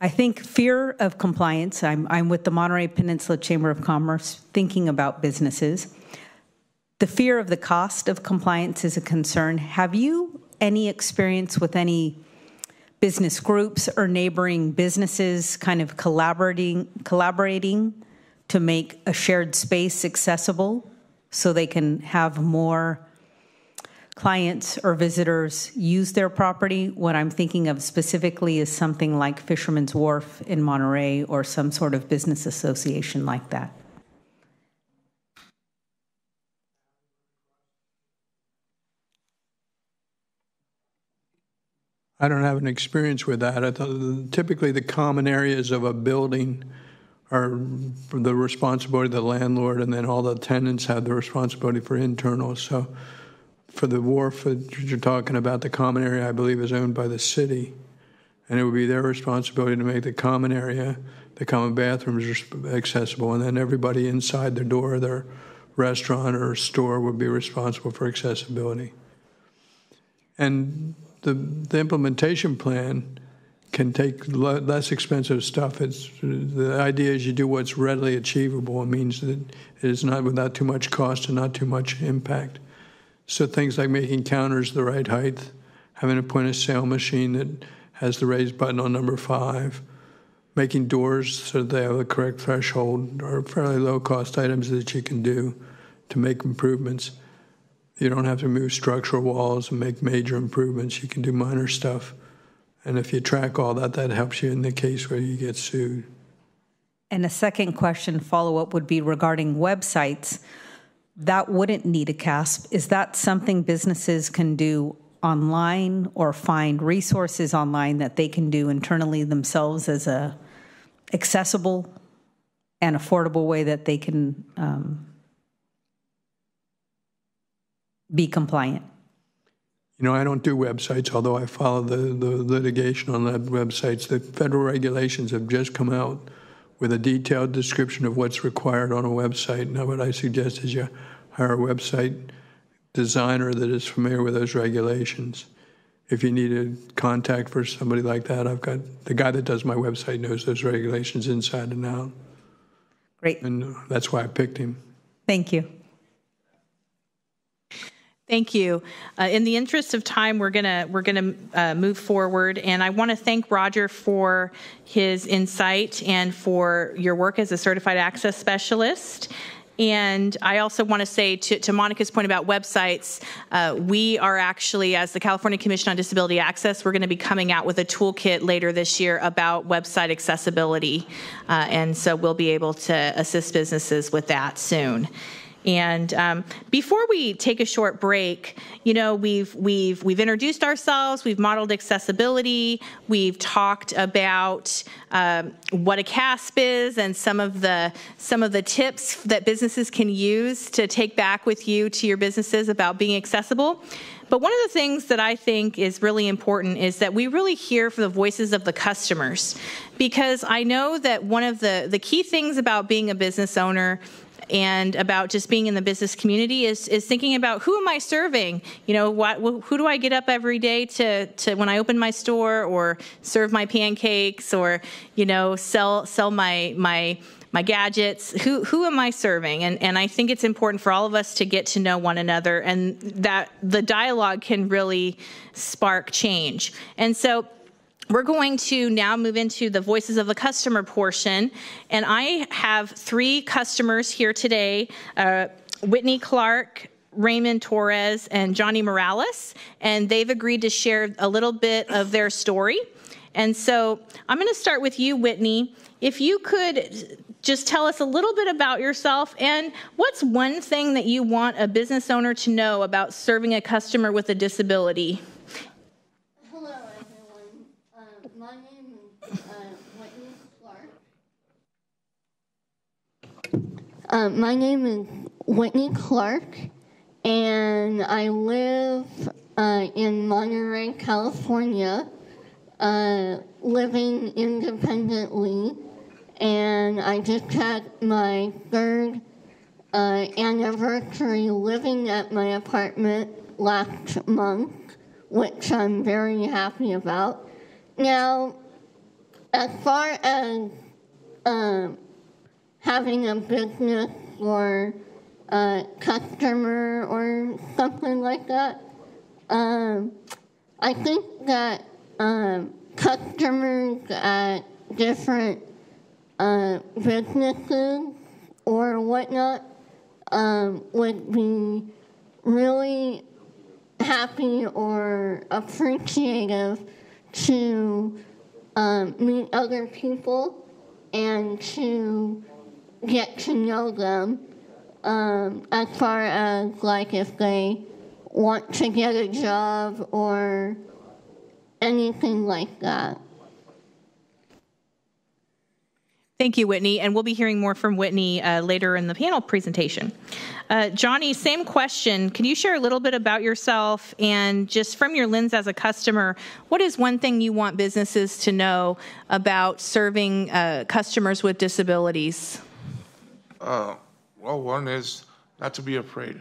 I think fear of compliance, I'm, I'm with the Monterey Peninsula Chamber of Commerce thinking about businesses. The fear of the cost of compliance is a concern. Have you any experience with any business groups or neighboring businesses kind of collaborating collaborating to make a shared space accessible so they can have more clients or visitors use their property. What i'm thinking of specifically is something like fisherman's wharf in monterey or some sort of business association like that I don't have an experience with that. Typically the common areas of a building are the responsibility of the landlord, and then all the tenants have the responsibility for internal. So for the wharf that you're talking about, the common area, I believe, is owned by the city. And it would be their responsibility to make the common area, the common bathrooms accessible, and then everybody inside their door, their restaurant or store would be responsible for accessibility. And the, the implementation plan can take le- less expensive stuff. It's, the idea is you do what's readily achievable. It means that it is not without too much cost and not too much impact. So things like making counters the right height, having a point of sale machine that has the raised button on number five, making doors so they have the correct threshold are fairly low cost items that you can do to make improvements. You don't have to move structural walls and make major improvements. You can do minor stuff. And if you track all that, that helps you in the case where you get sued. And a second question follow up would be regarding websites. That wouldn't need a CASP. Is that something businesses can do online or find resources online that they can do internally themselves as a accessible and affordable way that they can um, be compliant? You know, I don't do websites, although I follow the, the litigation on that websites. The federal regulations have just come out with a detailed description of what's required on a website. Now, what I suggest is you hire a website designer that is familiar with those regulations. If you need a contact for somebody like that, I've got the guy that does my website knows those regulations inside and out, Great. and uh, that's why I picked him. Thank you. Thank you. Uh, in the interest of time, we're gonna we're gonna uh, move forward, and I want to thank Roger for his insight and for your work as a certified access specialist. And I also want to say to, to Monica's point about websites, uh, we are actually, as the California Commission on Disability Access, we're going to be coming out with a toolkit later this year about website accessibility. Uh, and so we'll be able to assist businesses with that soon. And um, before we take a short break, you know, we've we've we've introduced ourselves, we've modeled accessibility, we've talked about um, what a CASP is, and some of the some of the tips that businesses can use to take back with you to your businesses about being accessible. But one of the things that I think is really important is that we really hear from the voices of the customers, because I know that one of the the key things about being a business owner and about just being in the business community is, is thinking about who am I serving? You know, what, who do I get up every day to, to when I open my store or serve my pancakes or, you know, sell, sell my, my, my gadgets? Who who am i serving? And and i think it's important for all of us to get to know one another and that the dialogue can really spark change. And so we're going to now move into the voices of the customer portion and i have three customers here today uh, whitney clark Raymond Torres and Johnny Morales, and they've agreed to share a little bit of their story. And so I'm going to start with you, Whitney. If you could just tell us a little bit about yourself and what's one thing that you want a business owner to know about serving a customer with a disability? Hello, everyone. Uh, my name is uh, Clark. Uh, my name is Whitney Clark, and I live uh, in Monterey, California, uh, living independently. And I just had my third uh, anniversary living at my apartment last month, which I'm very happy about. Now, as far as um, having a business or a customer or something like that, um, I think that um, customers at different uh, businesses or whatnot um, would be really happy or appreciative to um, meet other people and to get to know them um, as far as like if they want to get a job or anything like that. Thank you, Whitney. And we'll be hearing more from Whitney uh, later in the panel presentation. Uh, Johnny, same question. Can you share a little bit about yourself and just from your lens as a customer, what is one thing you want businesses to know about serving uh, customers with disabilities? Uh, well, one is not to be afraid.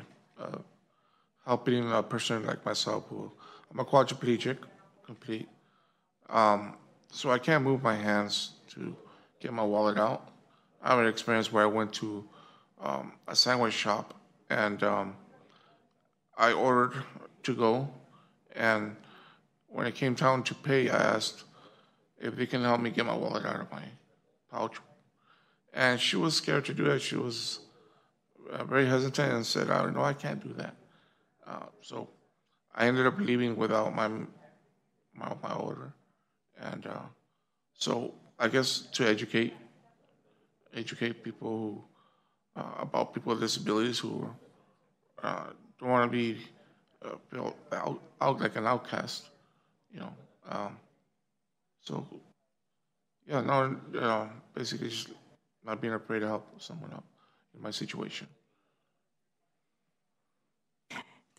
Helping a person like myself who I'm a quadriplegic, complete. Um, so I can't move my hands to get my wallet out. I have an experience where I went to um, a sandwich shop and um, I ordered to go. And when it came time to pay, I asked if they can help me get my wallet out of my pouch. And she was scared to do that. She was uh, very hesitant and said, "I don't know I can't do that." Uh, so I ended up leaving without my my, my order, and uh, so I guess to educate educate people who, uh, about people with disabilities who uh, don't want to be uh, built out, out like an outcast, you know. Um, so yeah, no, uh, basically just not being afraid to help someone out in my situation.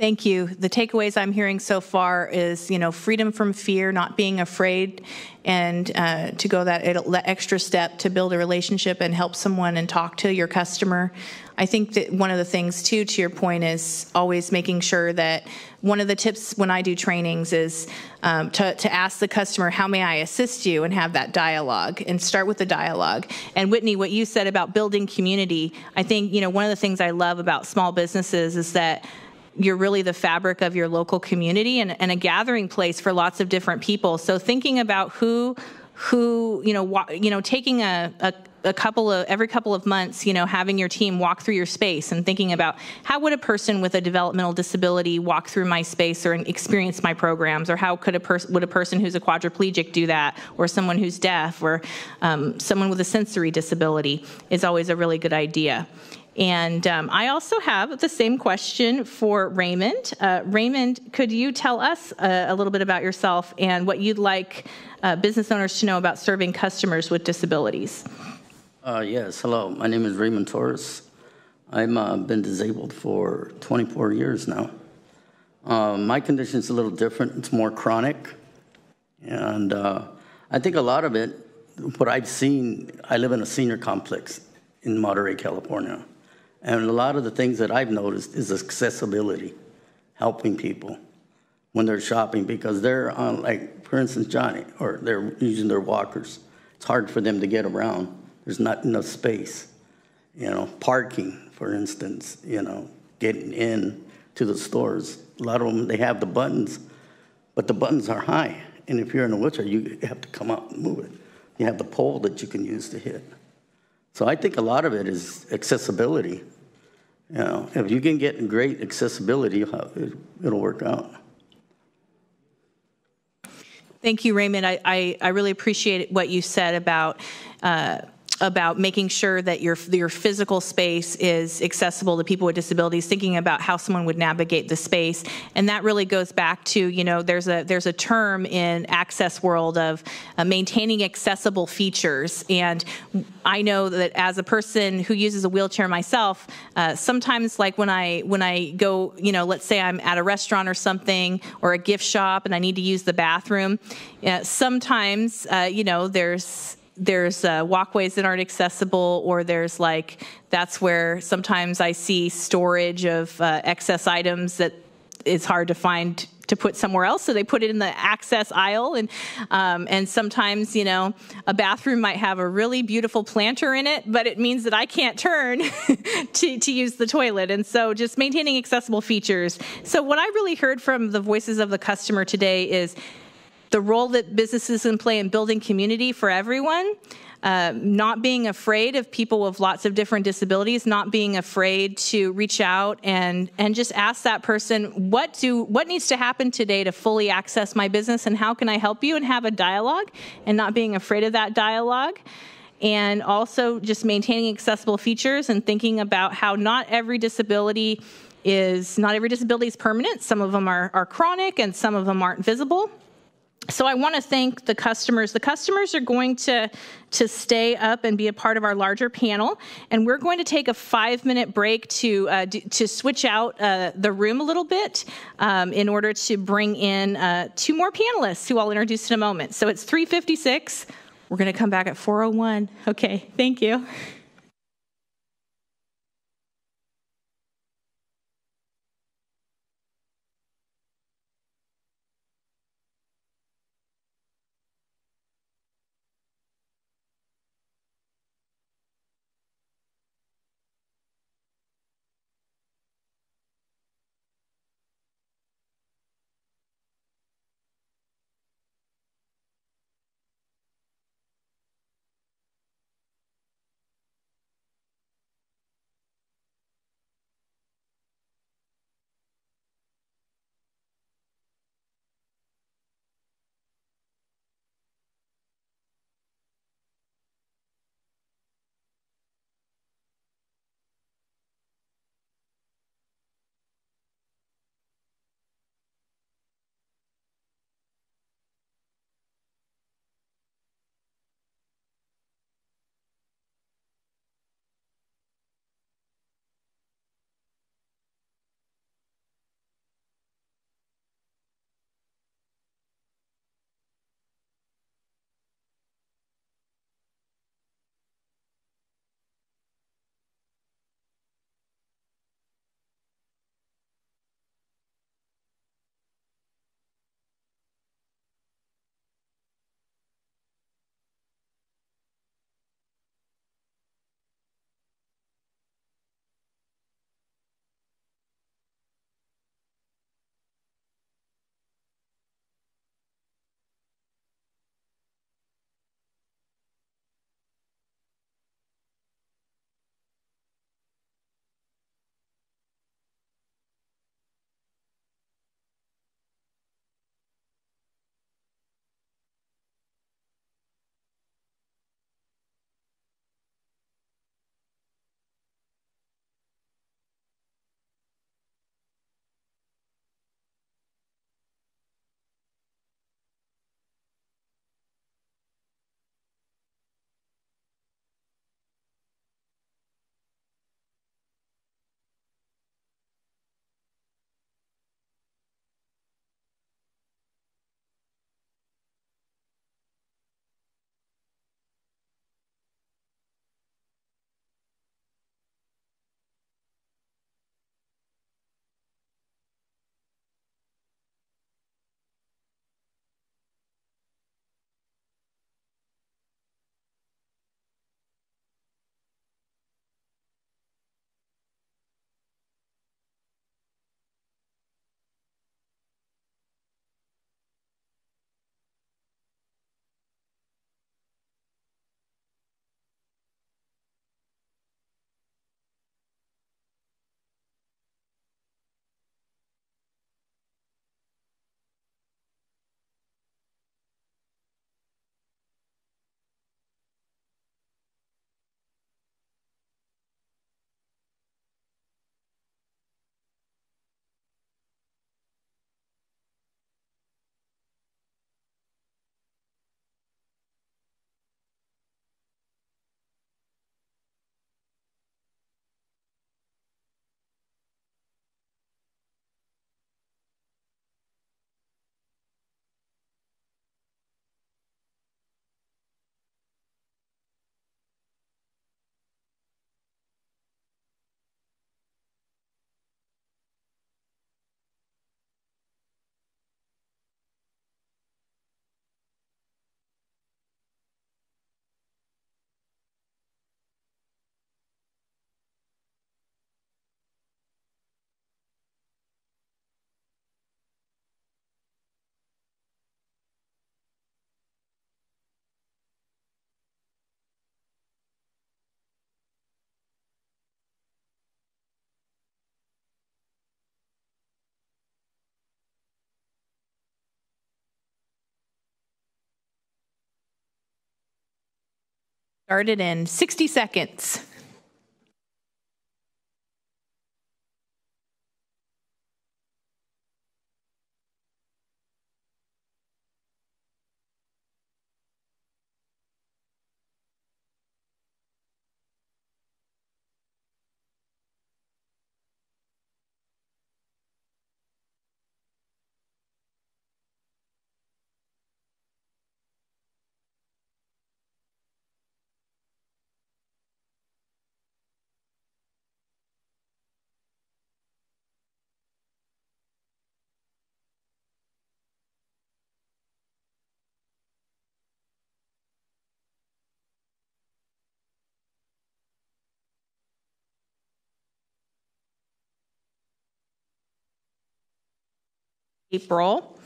Thank you. The takeaways I'm hearing so far is, you know, freedom from fear, not being afraid, and uh, to go that, extra step to build a relationship and help someone and talk to your customer. I think that one of the things, too, to your point, is always making sure that one of the tips when I do trainings is um, to, to ask the customer, How may I assist you? and have that dialogue and start with the dialogue. And Whitney, what you said about building community, I think, you know, one of the things I love about small businesses is that you're really the fabric of your local community and, and a gathering place for lots of different people. So thinking about who who you know wa- you know taking a, a a couple of every couple of months you know having your team walk through your space and thinking about how would a person with a developmental disability walk through my space or experience my programs? Or how could a person would a person who's a quadriplegic do that? Or someone who's deaf? Or um, someone with a sensory disability is always a really good idea and um, I also have the same question for Raymond. Uh, Raymond, could you tell us uh, a little bit about yourself and what you'd like uh, business owners to know about serving customers with disabilities? Uh, yes, hello. My name is Raymond Torres. I've uh, been disabled for 24 years now. Uh, my condition is a little different, it's more chronic. And I think a lot of it, what I've seen, I live in a senior complex in Monterey, California. And a lot of the things that I've noticed is accessibility, helping people when they're shopping because they're on, like, for instance, Johnny, or they're using their walkers. It's hard for them to get around. There's not enough space. You know, parking, for instance, you know, getting in to the stores. A lot of them, they have the buttons, but the buttons are high. And if you're in a wheelchair, you have to come up and move it. You have the pole that you can use to hit. So I think a lot of it is accessibility. You know, if you can get great accessibility, it- it'll work out. Thank you, Raymond. I, I, I really appreciate what you said about uh, about making sure that your your physical space is accessible to people with disabilities. Thinking about how someone would navigate the space, and that really goes back to you know there's a there's a term in access world of uh, maintaining accessible features, and I know that as a person who uses a wheelchair myself, uh, sometimes like when I when I go you know let's say I'm at a restaurant or something or a gift shop and I need to use the bathroom, uh, sometimes uh, you know there's there's uh, walkways that aren't accessible, or there's like that's where sometimes I see storage of uh, excess items that it's hard to find to put somewhere else, so they put it in the access aisle. And um, and sometimes you know a bathroom might have a really beautiful planter in it, but it means that I can't turn to to use the toilet. And so just maintaining accessible features. So what I really heard from the voices of the customer today is the role that businesses can play in building community for everyone. Uh, not being afraid of people with lots of different disabilities, not being afraid to reach out and and just ask that person what do what needs to happen today to fully access my business and how can I help you? and have a dialogue and not being afraid of that dialogue. And also just maintaining accessible features and thinking about how not every disability is not every disability is permanent. Some of them are, are chronic and some of them aren't visible so I want to thank the customers. The customers are going to, to stay up and be a part of our larger panel, and we're going to take a five minute break to, uh, to switch out uh, the room a little bit um, in order to bring in uh, two more panelists who I'll introduce in a moment. So it's 356. We're going to come back at 401. Okay, thank you. Started in 60 seconds. April.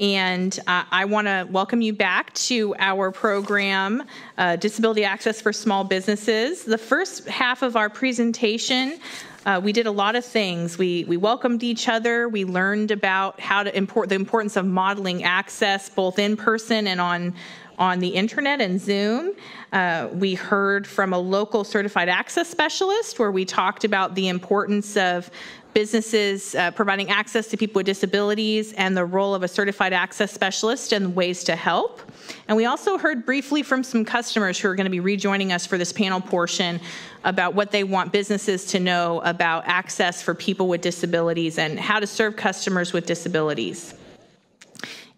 And uh, I want to welcome you back to our program, uh, Disability Access for Small Businesses. The first half of our presentation, uh, we did a lot of things. We, we welcomed each other. We learned about how to import the importance of modeling access both in person and on on the internet and Zoom. Uh, we heard from a local certified access specialist where we talked about the importance of businesses uh, providing access to people with disabilities and the role of a certified access specialist and ways to help. And we also heard briefly from some customers who are going to be rejoining us for this panel portion about what they want businesses to know about access for people with disabilities and how to serve customers with disabilities.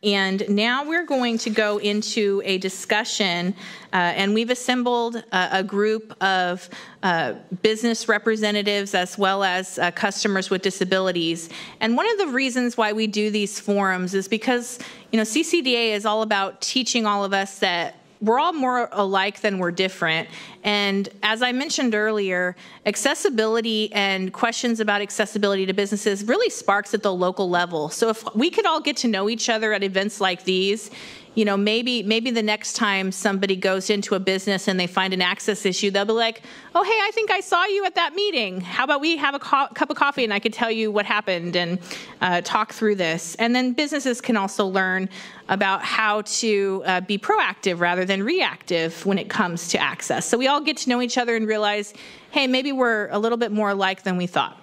And now we're going to go into a discussion, uh, and we've assembled a group of uh, business representatives as well as uh, customers with disabilities. And one of the reasons why we do these forums is because, you know, CCDA is all about teaching all of us that we're all more alike than we're different. And as I mentioned earlier, accessibility and questions about accessibility to businesses really sparks at the local level. So if we could all get to know each other at events like these, you know, maybe maybe the next time somebody goes into a business and they find an access issue, they'll be like, "Oh, hey, I think I saw you at that meeting. How about we have a cup of coffee and I could tell you what happened and uh, talk through this." And then businesses can also learn about how to uh, be proactive rather than reactive when it comes to access. So we all get to know each other and realize, hey, maybe we're a little bit more alike than we thought.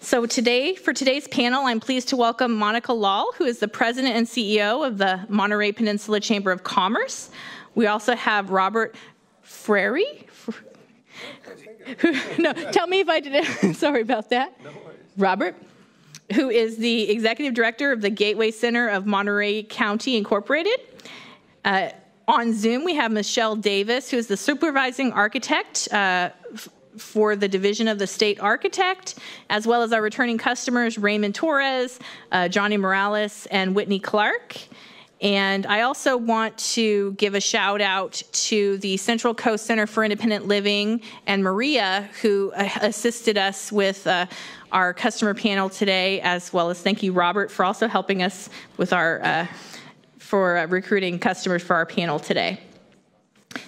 So today, for today's panel, I'm pleased to welcome Monica Lal, who is the president and CEO of the Monterey Peninsula Chamber of Commerce. We also have Robert Frary. no, tell me if I did it. Sorry about that. Robert, who is the executive director of the Gateway Center of Monterey County Incorporated. Uh, on Zoom, we have Michelle Davis, who is the supervising architect uh, for the division of the state architect, as well as our returning customers, Raymond Torres, uh, Johnny Morales, and Whitney Clark. And I also want to give a shout out to the Central Coast Center for Independent Living and Maria, who uh, assisted us with uh, our customer panel today, as well as thank you, Robert, for also helping us with our uh, for uh, recruiting customers for our panel today.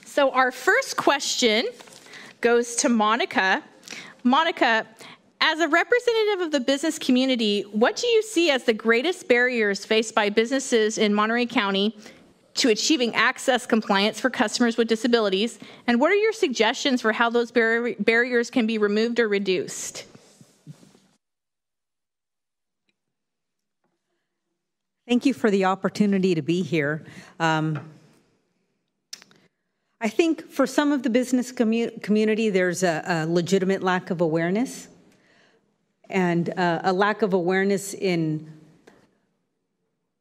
So our first question goes to Monica. Monica, as a representative of the business community, what do you see as the greatest barriers faced by businesses in Monterey County to achieving access compliance for customers with disabilities? And what are your suggestions for how those bar- barriers can be removed or reduced? Thank you for the opportunity to be here. Um, I think for some of the business commu- community, there's a, a, legitimate lack of awareness and uh, a lack of awareness in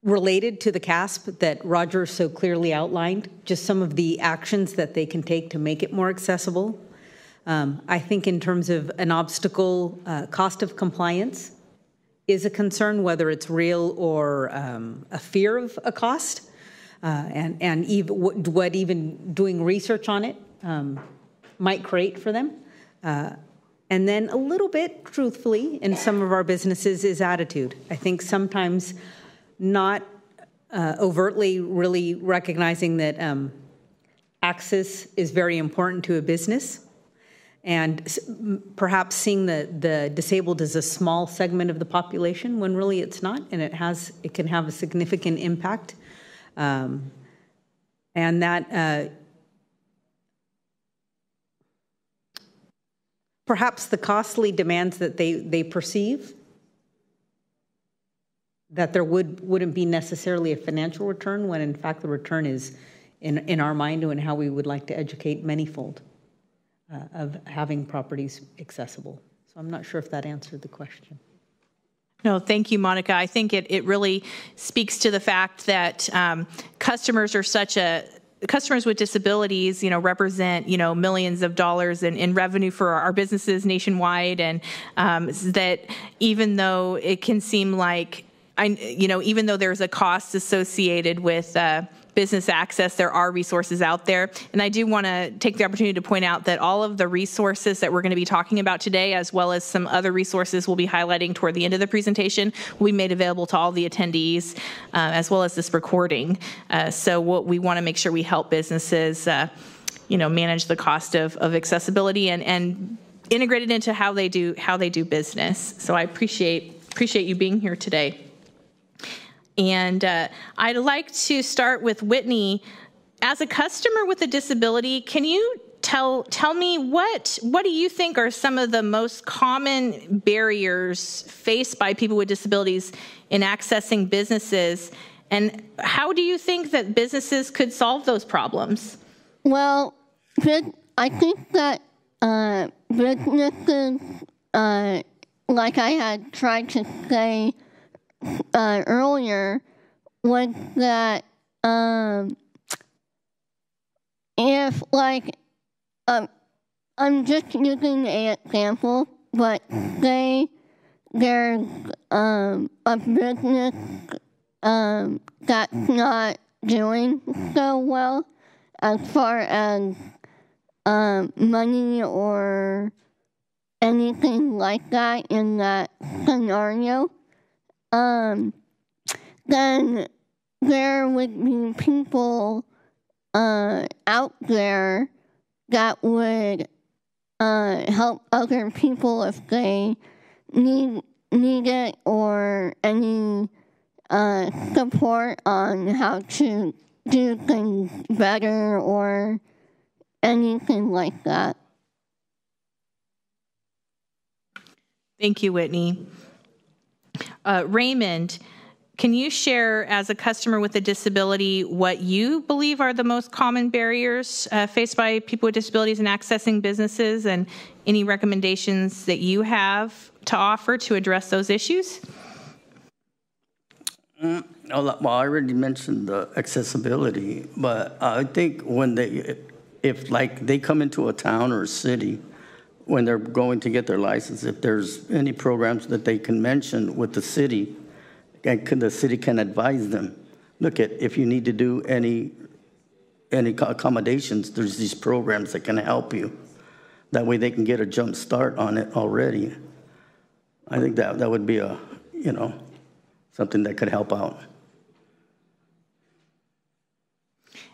related to the CASP that Roger so clearly outlined, just some of the actions that they can take to make it more accessible. Um, I think in terms of an obstacle, uh, cost of compliance is a concern, whether it's real or um, a fear of a cost uh, and, and what even doing research on it um, might create for them. Uh, and then a little bit, truthfully, in some of our businesses is attitude. I think sometimes not uh, overtly really recognizing that um, access is very important to a business and perhaps seeing the, the disabled as a small segment of the population when really it's not and it has it can have a significant impact um, and that uh, perhaps the costly demands that they, they perceive that there would wouldn't be necessarily a financial return when in fact the return is in, in our mind and how we would like to educate manyfold uh, of having properties accessible. So I'm not sure if that answered the question. No, thank you, Monica. I think it, it really speaks to the fact that um, customers are such a customers with disabilities, you know, represent, you know, millions of dollars in, in revenue for our businesses nationwide. And um, that even though it can seem like, I, you know, even though there's a cost associated with uh, business access, there are resources out there. And I do want to take the opportunity to point out that all of the resources that we're going to be talking about today, as well as some other resources we'll be highlighting toward the end of the presentation, will be made available to all the attendees, uh, as well as this recording. Uh, so what we want to make sure we help businesses, uh, you know, manage the cost of, of accessibility and, and integrate it into how they do how they do business. So I appreciate appreciate you being here today. And uh, I'd like to start with Whitney. As a customer with a disability, can you tell tell me what what do you think are some of the most common barriers faced by people with disabilities in accessing businesses, and how do you think that businesses could solve those problems? Well, I think that uh, businesses, uh, like I had tried to say uh, earlier was that um, if like um, I'm just using an example, but say there's um, a business um, that's not doing so well as far as um, money or anything like that in that scenario um, then there would be people uh, out there that would uh, help other people if they need need it or any uh, support on how to do things better or anything like that. Thank you, Whitney. Uh, Raymond, can you share, as a customer with a disability, what you believe are the most common barriers uh, faced by people with disabilities in accessing businesses and any recommendations that you have to offer to address those issues? Mm, well, I already mentioned the accessibility, but I think when they, if like they come into a town or a city when they're going to get their license, if there's any programs that they can mention with the city, and the city can advise them. Look at if you need to do any any accommodations, there's these programs that can help you. That way they can get a jump start on it already. I think that that would be a you know something that could help out.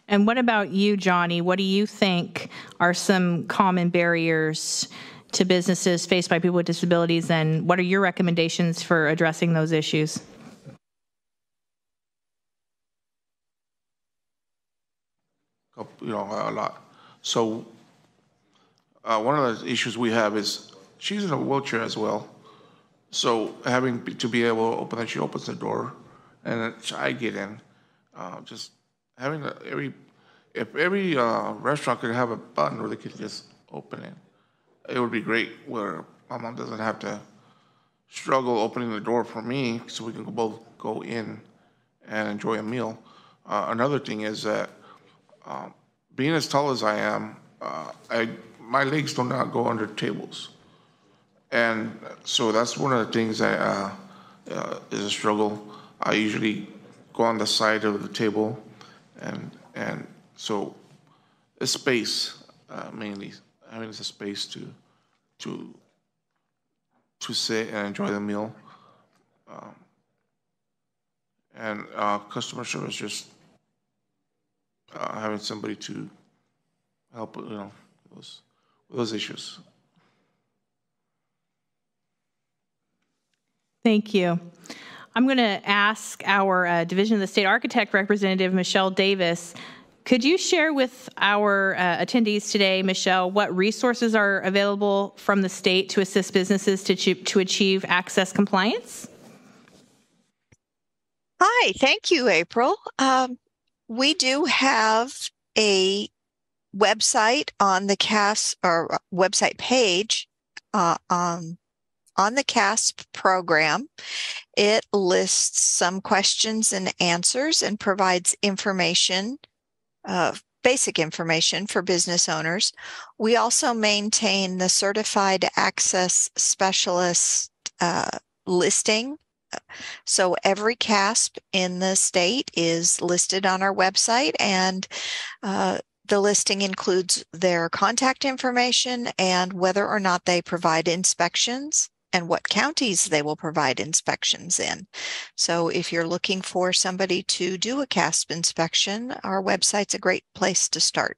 And what about you, Johnny? What do you think are some common barriers to businesses faced by people with disabilities, and what are your recommendations for addressing those issues? You know, a lot. So, uh, one of the issues we have is she's in a wheelchair as well. So, having to be able to open that, she opens the door, and I get in. Uh, just having a, every if every uh, restaurant could have a button where they could just open it, it would be great. Where my mom doesn't have to struggle opening the door for me, so we can both go in and enjoy a meal. Uh, another thing is that um, being as tall as I am, uh, I my legs do not go under tables, and so that's one of the things that uh, uh, is a struggle. I usually go on the side of the table and and so a space uh, mainly I mean, it's a space to to to sit and enjoy the meal um, and uh, customer service just uh, having somebody to help you know those those issues Thank you. I'm going to ask our uh, Division of the State Architect representative, Michelle Davis, Could you share with our uh, attendees today, Michelle, what resources are available from the state to assist businesses to, to achieve access compliance? Hi, thank you, April. Um, we do have a website on the CAS or uh, website page uh, um, on the CASP program. It lists some questions and answers and provides information, uh, basic information for business owners. We also maintain the Certified Access Specialist uh, listing. So every CASP in the state is listed on our website and uh, the listing includes their contact information and whether or not they provide inspections and what counties they will provide inspections in. So if you're looking for somebody to do a CASP inspection, our website's a great place to start.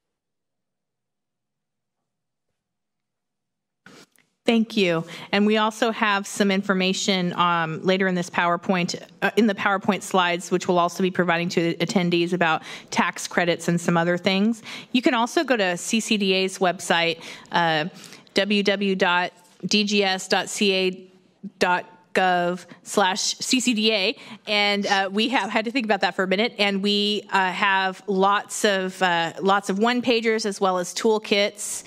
Thank you. And we also have some information um, later in this PowerPoint, uh, in the PowerPoint slides, which we'll also be providing to attendees about tax credits and some other things. You can also go to CCDA's website, uh, www.dgs.ca.gov slash ccda and uh, we have had to think about that for a minute. And we uh, have lots of uh, lots of one pagers as well as toolkits.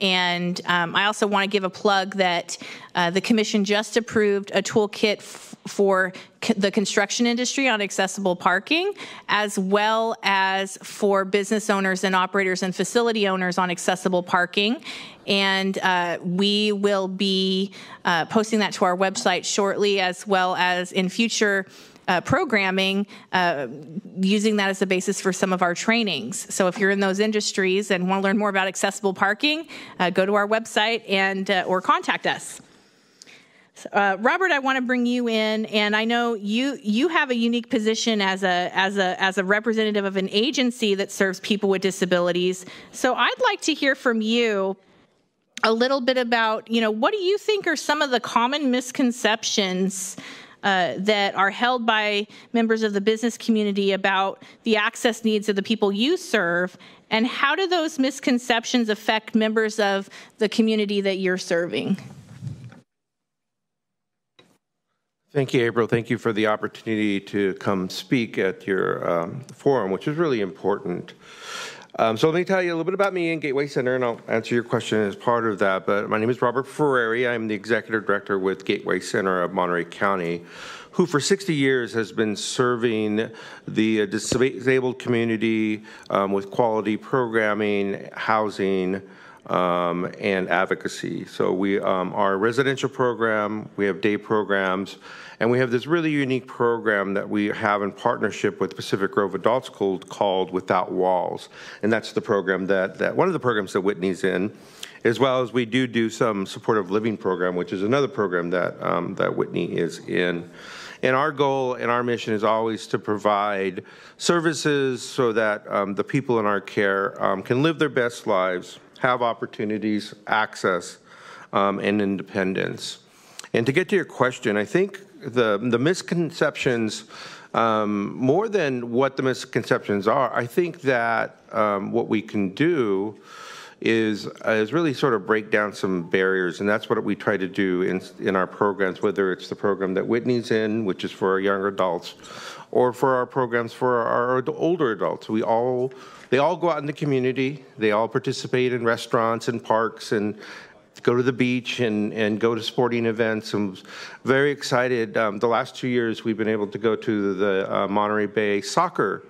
And um, I also want to give a plug that uh, the Commission just approved a toolkit for the construction industry on accessible parking, as well as for business owners and operators and facility owners on accessible parking. And uh, we will be uh, posting that to our website shortly, as well as in future uh, programming uh, using that as a basis for some of our trainings. So if you're in those industries and want to learn more about accessible parking, uh, go to our website and uh, or contact us. Uh, Robert, I want to bring you in, and I know you you have a unique position as a as a as a representative of an agency that serves people with disabilities. So I'd like to hear from you a little bit about you know what do you think are some of the common misconceptions uh, that are held by members of the business community about the access needs of the people you serve, and how do those misconceptions affect members of the community that you're serving? Thank you, April. Thank you for the opportunity to come speak at your um, forum, which is really important. Um, so let me tell you a little bit about me and Gateway Center, and I'll answer your question as part of that. But my name is Robert Ferrari. I'm the executive director with Gateway Center of Monterey County, who for 60 years has been serving the disabled community um, with quality programming, housing, um, and advocacy. So we um, are a residential program, we have day programs, and we have this really unique program that we have in partnership with Pacific Grove Adult School called Without Walls. And that's the program that, that one of the programs that Whitney's in, as well as we do do some supportive living program, which is another program that, um, that Whitney is in. And our goal and our mission is always to provide services so that um, the people in our care um, can live their best lives, have opportunities, access, um, and independence. And to get to your question, I think the the misconceptions um, more than what the misconceptions are. I think that um, what we can do is uh, is really sort of break down some barriers, and that's what we try to do in in our programs. Whether it's the program that Whitney's in, which is for our younger adults, or for our programs for our older adults, we all they all go out in the community. They all participate in restaurants and parks and go to the beach and, and go to sporting events. I'm very excited. Um, the last two years, we've been able to go to the uh, Monterey Bay soccer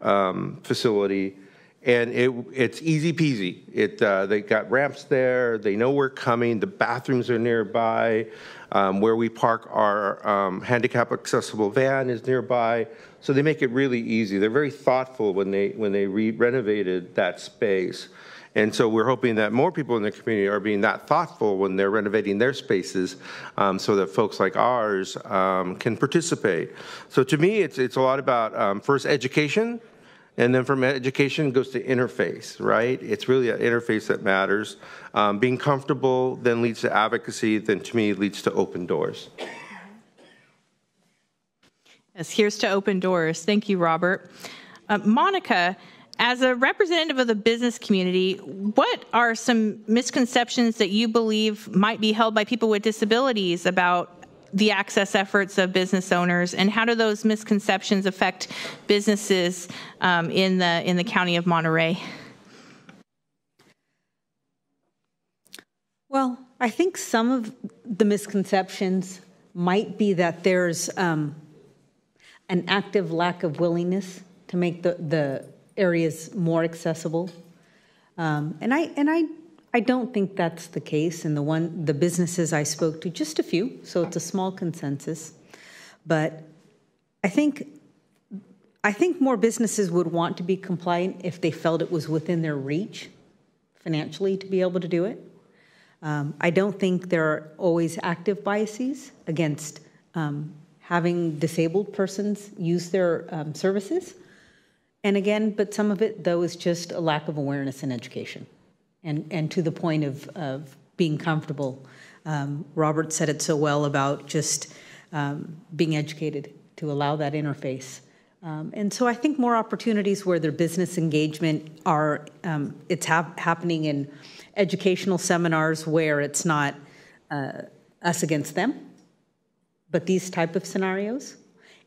um, facility, and it, it's easy peasy. It, uh, they got ramps there. They know we're coming. The bathrooms are nearby. Um, where we park our um, handicap accessible van is nearby. So they make it really easy. They're very thoughtful when they when they re- renovated that space. And so we're hoping that more people in the community are being that thoughtful when they're renovating their spaces um, so that folks like ours um, can participate. So to me, it's, it's a lot about um, first education, and then from education goes to interface, right? It's really an interface that matters. Um, being comfortable then leads to advocacy, then to me leads to open doors. Yes, here's to open doors. Thank you, Robert. Uh, Monica, As a representative of the business community, what are some misconceptions that you believe might be held by people with disabilities about the access efforts of business owners, and how do those misconceptions affect businesses um, in the in the county of Monterey? Well, I think some of the misconceptions might be that there's um, an active lack of willingness to make the, the areas more accessible. Um, and I and I I don't think that's the case. And the one the businesses I spoke to, just a few, so it's a small consensus. But I think I think more businesses would want to be compliant if they felt it was within their reach financially to be able to do it. Um, I don't think there are always active biases against um, having disabled persons use their um, services. And again, but some of it, though, is just a lack of awareness and education. And, and to the point of, of being comfortable. Um, Robert said it so well about just um, being educated to allow that interface. Um, and so I think more opportunities where their business engagement are, um, it's hap- happening in educational seminars where it's not uh, us against them, but these type of scenarios.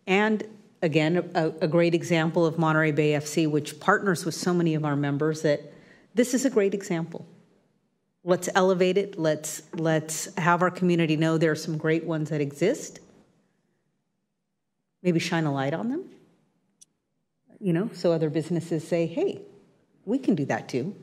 And again, a, a, great example of Monterey Bay FC, which partners with so many of our members that this is a great example. Let's elevate it. Let's let's have our community know there are some great ones that exist. Maybe shine a light on them. You know, so other businesses say, "Hey, we can do that too."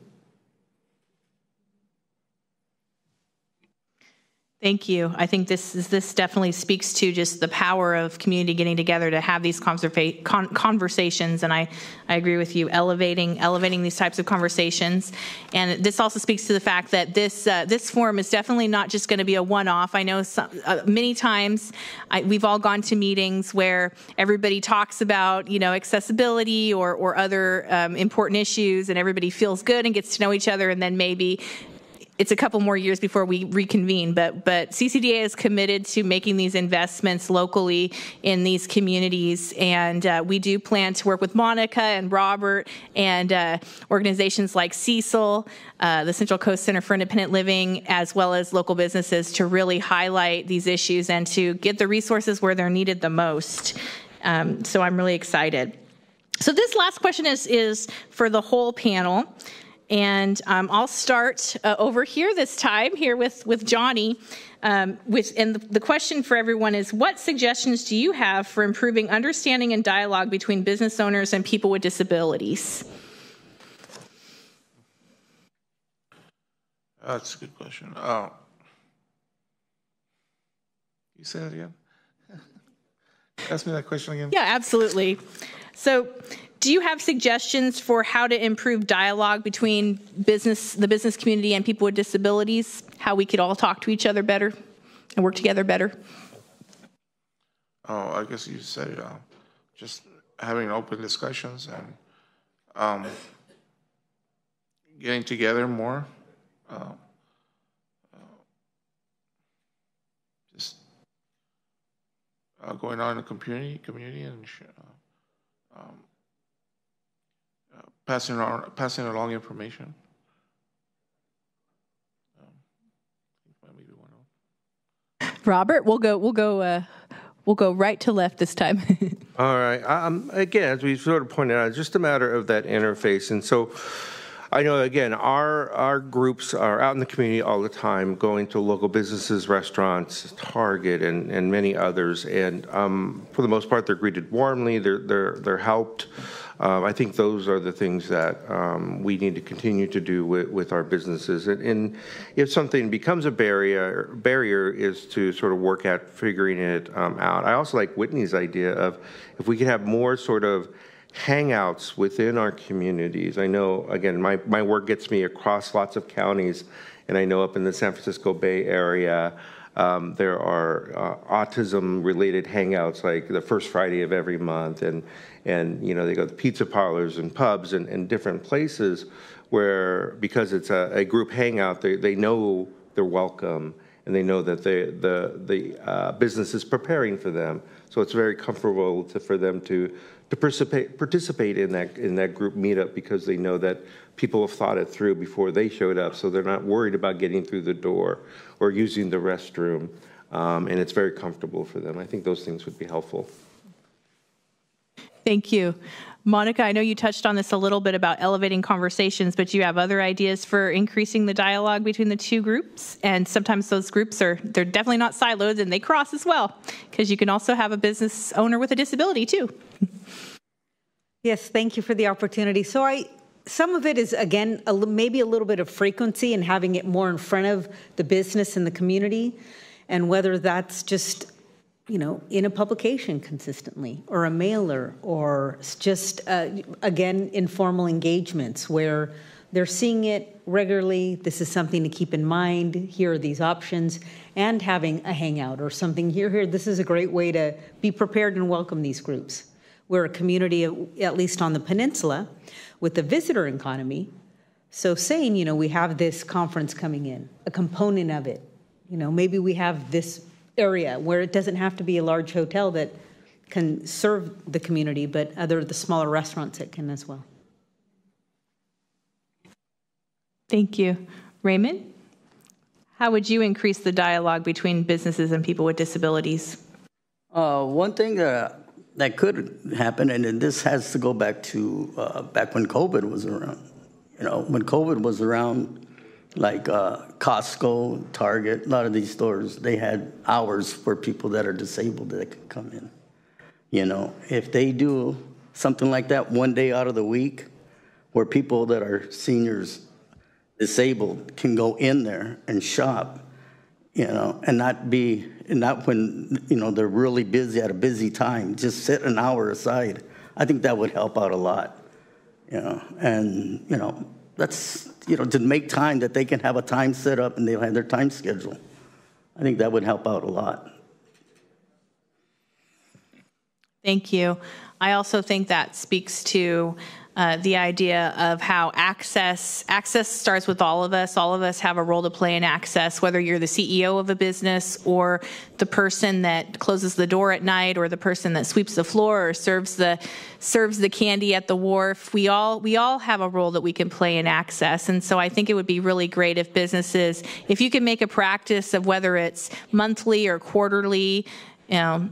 Thank you. I think this is, this definitely speaks to just the power of community getting together to have these conversa- con- conversations, and I, I agree with you. Elevating elevating these types of conversations, and this also speaks to the fact that this uh, this forum is definitely not just going to be a one off. I know some, uh, many times I, we've all gone to meetings where everybody talks about you know accessibility or or other um, important issues, and everybody feels good and gets to know each other, and then maybe it's a couple more years before we reconvene, but but CCDA is committed to making these investments locally in these communities, and uh, we do plan to work with Monica and Robert and uh, organizations like Cecil, uh, the Central Coast Center for Independent Living, as well as local businesses to really highlight these issues and to get the resources where they're needed the most. Um, so I'm really excited. So this last question is is for the whole panel. And um, I'll start uh, over here this time, here with, with Johnny. Um, with, and the, the question for everyone is what suggestions do you have for improving understanding and dialogue between business owners and people with disabilities? That's a good question. Uh, you say that again? Ask me that question again. Yeah, absolutely. So, do you have suggestions for how to improve dialogue between business, the business community, and people with disabilities? How we could all talk to each other better and work together better? Oh, I guess you said uh, just having open discussions and um, getting together more. Uh, uh, just uh, going on in the community, community, and uh, um, passing on, passing along information. Robert, we'll go. We'll go. Uh, we'll go right to left this time. All right. Um, again, as we sort of pointed out, it's just a matter of that interface, and so. I know again our our groups are out in the community all the time, going to local businesses, restaurants, Target, and, and many others. And um, for the most part, they're greeted warmly. They're they're they're helped. Um, I think those are the things that um, we need to continue to do with, with our businesses. And, and, if something becomes a barrier, barrier is to sort of work at figuring it um, out. I also like Whitney's idea of if we could have more sort of hangouts within our communities. I know, again, my, my work gets me across lots of counties, and I know up in the San Francisco Bay Area, um, there are uh, autism-related hangouts like the first Friday of every month, and and you know they go to pizza parlors and pubs and, and different places where because it's a, a, group hangout, they, they know they're welcome and they know that they, the the uh, business is preparing for them So it's very comfortable to, for them to to participate participate in that in that group meetup because they know that people have thought it through before they showed up, so they're not worried about getting through the door or using the restroom, um, and it's very comfortable for them. I think those things would be helpful. Thank you. Monica, I know you touched on this a little bit about elevating conversations, but you have other ideas for increasing the dialogue between the two groups. And sometimes those groups are, they're definitely not siloed and they cross as well, because you can also have a business owner with a disability too. Yes, thank you for the opportunity. So I, some of it is again a, maybe a little bit of frequency and having it more in front of the business and the community, and whether that's just you know in a publication consistently or a mailer or just uh, again informal engagements where they're seeing it regularly. This is something to keep in mind. Here are these options, and having a hangout or something here. Here, this is a great way to be prepared and welcome these groups. We're a community, at least on the peninsula, with the visitor economy. So saying, you know, we have this conference coming in, a component of it, you know, maybe we have this area where it doesn't have to be a large hotel that can serve the community, but other the smaller restaurants that can as well. Thank you. Raymond, how would you increase the dialogue between businesses and people with disabilities? Uh, one thing that that could happen, and this has to go back to uh, back when COVID was around. You know, when COVID was around, like uh, Costco, Target, a lot of these stores, they had hours for people that are disabled that could come in. You know, if they do something like that one day out of the week, where people that are seniors, disabled, can go in there and shop, you know, and not be not when you know they're really busy at a busy time. Just set an hour aside. I think that would help out a lot. You know, and you know that's you know to make time that they can have a time set up and they'll have their time schedule. I think that would help out a lot. Thank you. I also think that speaks to uh, the idea of how access access starts with all of us. All of us have a role to play in access, whether you're the CEO of a business or the person that closes the door at night or the person that sweeps the floor or serves the serves the candy at the wharf. We all we all have a role that we can play in access. And so I think it would be really great if businesses, if you can make a practice of whether it's monthly or quarterly, you know,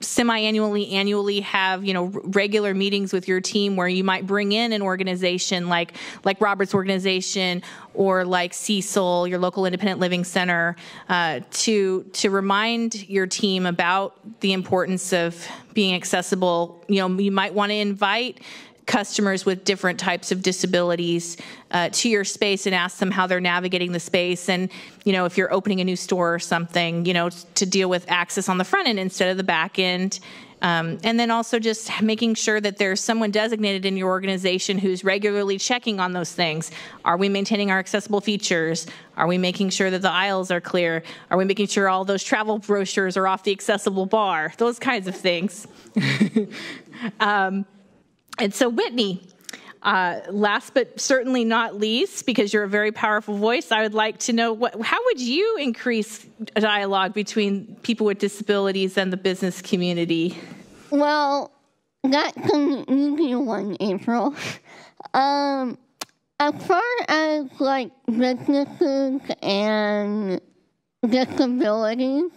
semi-annually annually have you know regular meetings with your team where you might bring in an organization like like robert's organization or like cecil your local independent living center uh, to to remind your team about the importance of being accessible. You know you might want to invite customers with different types of disabilities uh, to your space and ask them how they're navigating the space and you know if you're opening a new store or something you know to deal with access on the front end instead of the back end um, and then also just making sure that there's someone designated in your organization who's regularly checking on those things. Are we maintaining our accessible features? Are we making sure that the aisles are clear? Are we making sure all those travel brochures are off the accessible bar? Those kinds of things. um, and so, Whitney, uh, last but certainly not least, because you're a very powerful voice, I would like to know what, how would you increase dialogue between people with disabilities and the business community? Well, that's an easy one, April. Um, as far as like businesses and disabilities,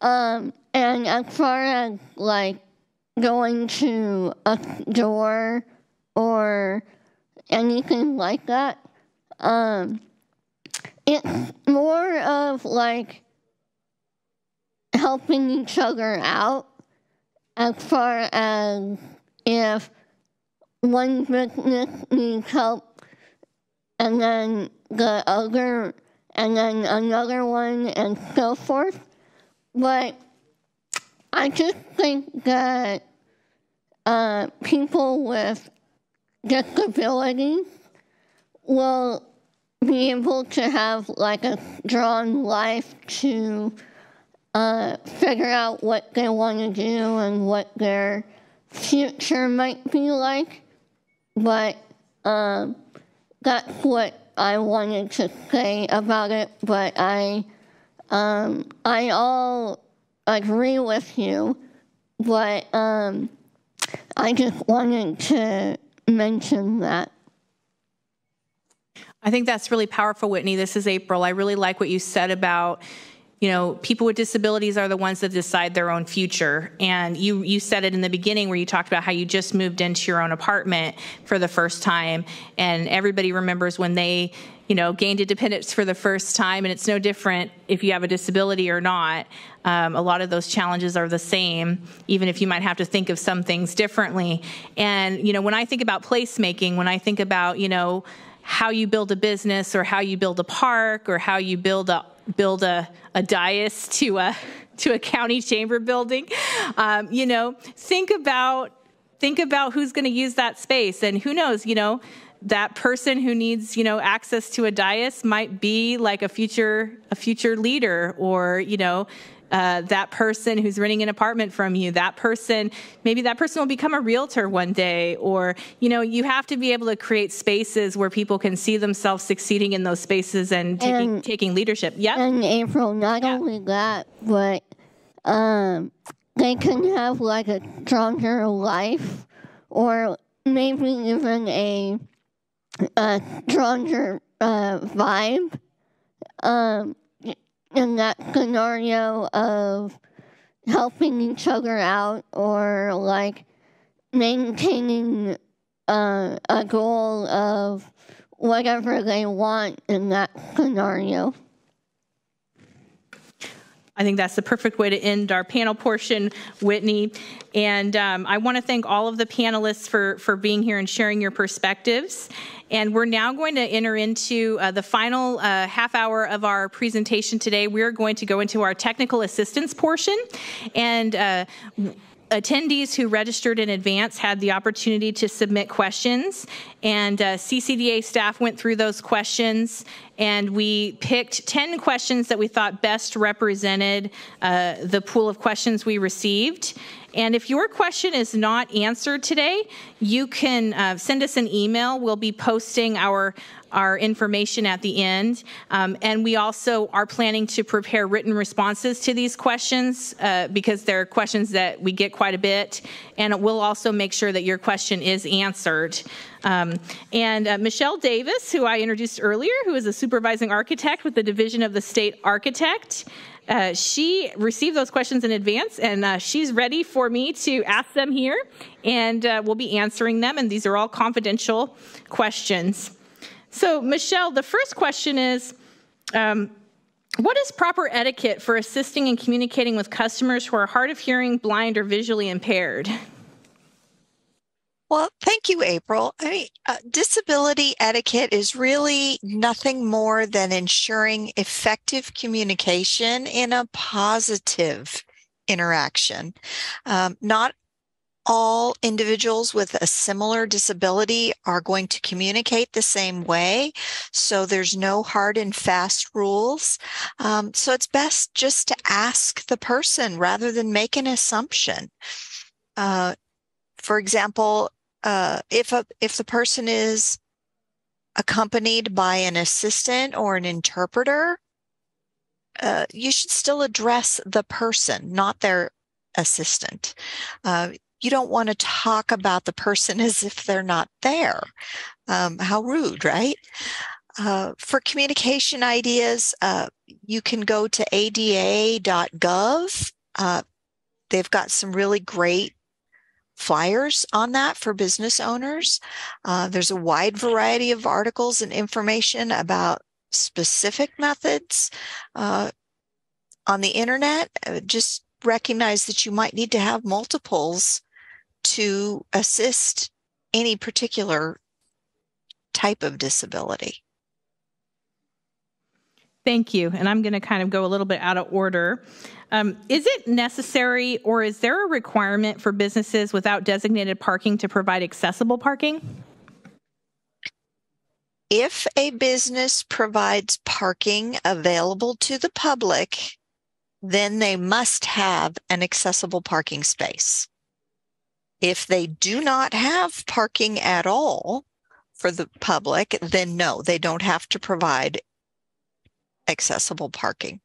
um, and as far as like going to a store or anything like that. Um, it's more of like helping each other out as far as if one business needs help and then the other and then another one and so forth. But I just think that uh, people with disabilities will be able to have like a strong life to uh, figure out what they want to do and what their future might be like. But um, that's what I wanted to say about it. But I, um, I all agree with you, but um, I just wanted to mention that. I think that's really powerful, Whitney. This is April. I really like what you said about, you know, people with disabilities are the ones that decide their own future. And you you said it in the beginning where you talked about how you just moved into your own apartment for the first time, and everybody remembers when they you know, gained independence for the first time, and it's no different if you have a disability or not. Um, a lot of those challenges are the same, even if you might have to think of some things differently. And, you know, when I think about placemaking, when I think about, you know, how you build a business or how you build a park or how you build a build a, a dais to a to a county chamber building, um, you know, think about think about who's going to use that space. And who knows, you know, that person who needs you know access to a dais might be like a future a future leader or you know uh, that person who's renting an apartment from you. That person maybe that person will become a realtor one day or you know you have to be able to create spaces where people can see themselves succeeding in those spaces and taking And- taking leadership. Yeah And April, not only that, but um, they can have like a stronger life, or maybe even a, a stronger uh, vibe. Um, in that scenario of helping each other out, or like maintaining uh, a goal of whatever they want in that scenario. I think that's the perfect way to end our panel portion, Whitney. And um, I want to thank all of the panelists for, for being here and sharing your perspectives. And we're now going to enter into uh, the final uh, half hour of our presentation today. We're going to go into our technical assistance portion. And uh, attendees who registered in advance had the opportunity to submit questions, and uh, CCDA staff went through those questions, and we picked 10 questions that we thought best represented uh, the pool of questions we received. And if your question is not answered today, you can uh, send us an email. We'll be posting our our information at the end. Um, and we also are planning to prepare written responses to these questions uh, because they're questions that we get quite a bit. And we'll also make sure that your question is answered. Um, and uh, Michelle Davis, who I introduced earlier, who is a supervising architect with the Division of the State Architect, uh, she received those questions in advance and uh, she's ready for me to ask them here and uh, we'll be answering them and these are all confidential questions so michelle the first question is um, what is proper etiquette for assisting and communicating with customers who are hard of hearing blind or visually impaired Well, thank you, April. I mean, uh, disability etiquette is really nothing more than ensuring effective communication in a positive interaction. Um, not all individuals with a similar disability are going to communicate the same way. So there's no hard and fast rules. Um, so it's best just to ask the person rather than make an assumption. Uh, for example, uh, if a if the person is accompanied by an assistant or an interpreter, uh, you should still address the person, not their assistant. Uh, you don't want to talk about the person as if they're not there. Um, how rude, right? Uh, for communication ideas, uh, you can go to ada.gov. Uh, they've got some really great flyers on that for business owners. Uh, there's a wide variety of articles and information about specific methods uh, on the internet. Uh, just recognize that you might need to have multiples to assist any particular type of disability. Thank you. And I'm going to kind of go a little bit out of order. Um, is it necessary or is there a requirement for businesses without designated parking to provide accessible parking? If a business provides parking available to the public, then they must have an accessible parking space. If they do not have parking at all for the public, then no, they don't have to provide accessible parking.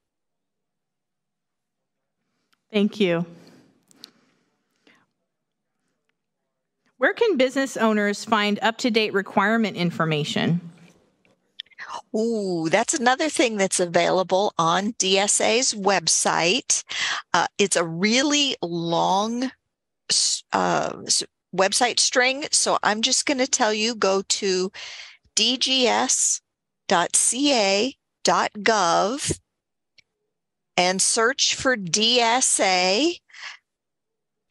Thank you. Where can business owners find up to date requirement information? Ooh, that's another thing that's available on DSA's website. Uh, it's a really long uh, website string, so I'm just going to tell you go to dgs.ca.gov and search for DSA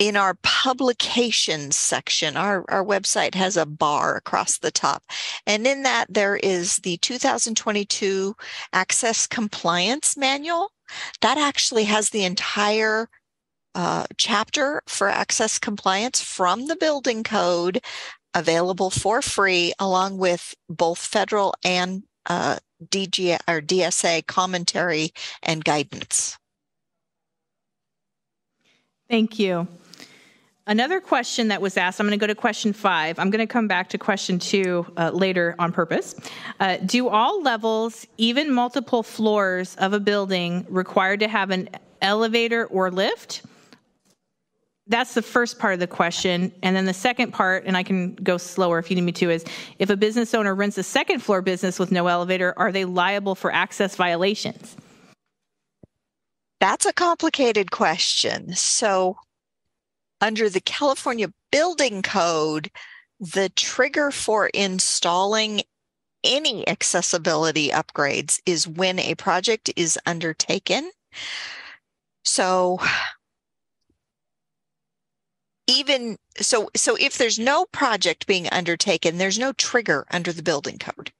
in our publications section, our, our website has a bar across the top. And in that, there is the 2022 Access Compliance Manual. That actually has the entire uh, chapter for access compliance from the building code available for free, along with both federal and uh, DG or DSA commentary and guidance. Thank you. Another question that was asked, I'm going to go to question five. I'm going to come back to question two uh, later on purpose. Uh, do all levels, even multiple floors of a building, require to have an elevator or lift? That's the first part of the question. And then the second part, and I can go slower if you need me to, is if a business owner rents a second floor business with no elevator, are they liable for access violations? That's a complicated question. So, under the California Building Code, the trigger for installing any accessibility upgrades is when a project is undertaken. So even so so if there's no project being undertaken, there's no trigger under the building code.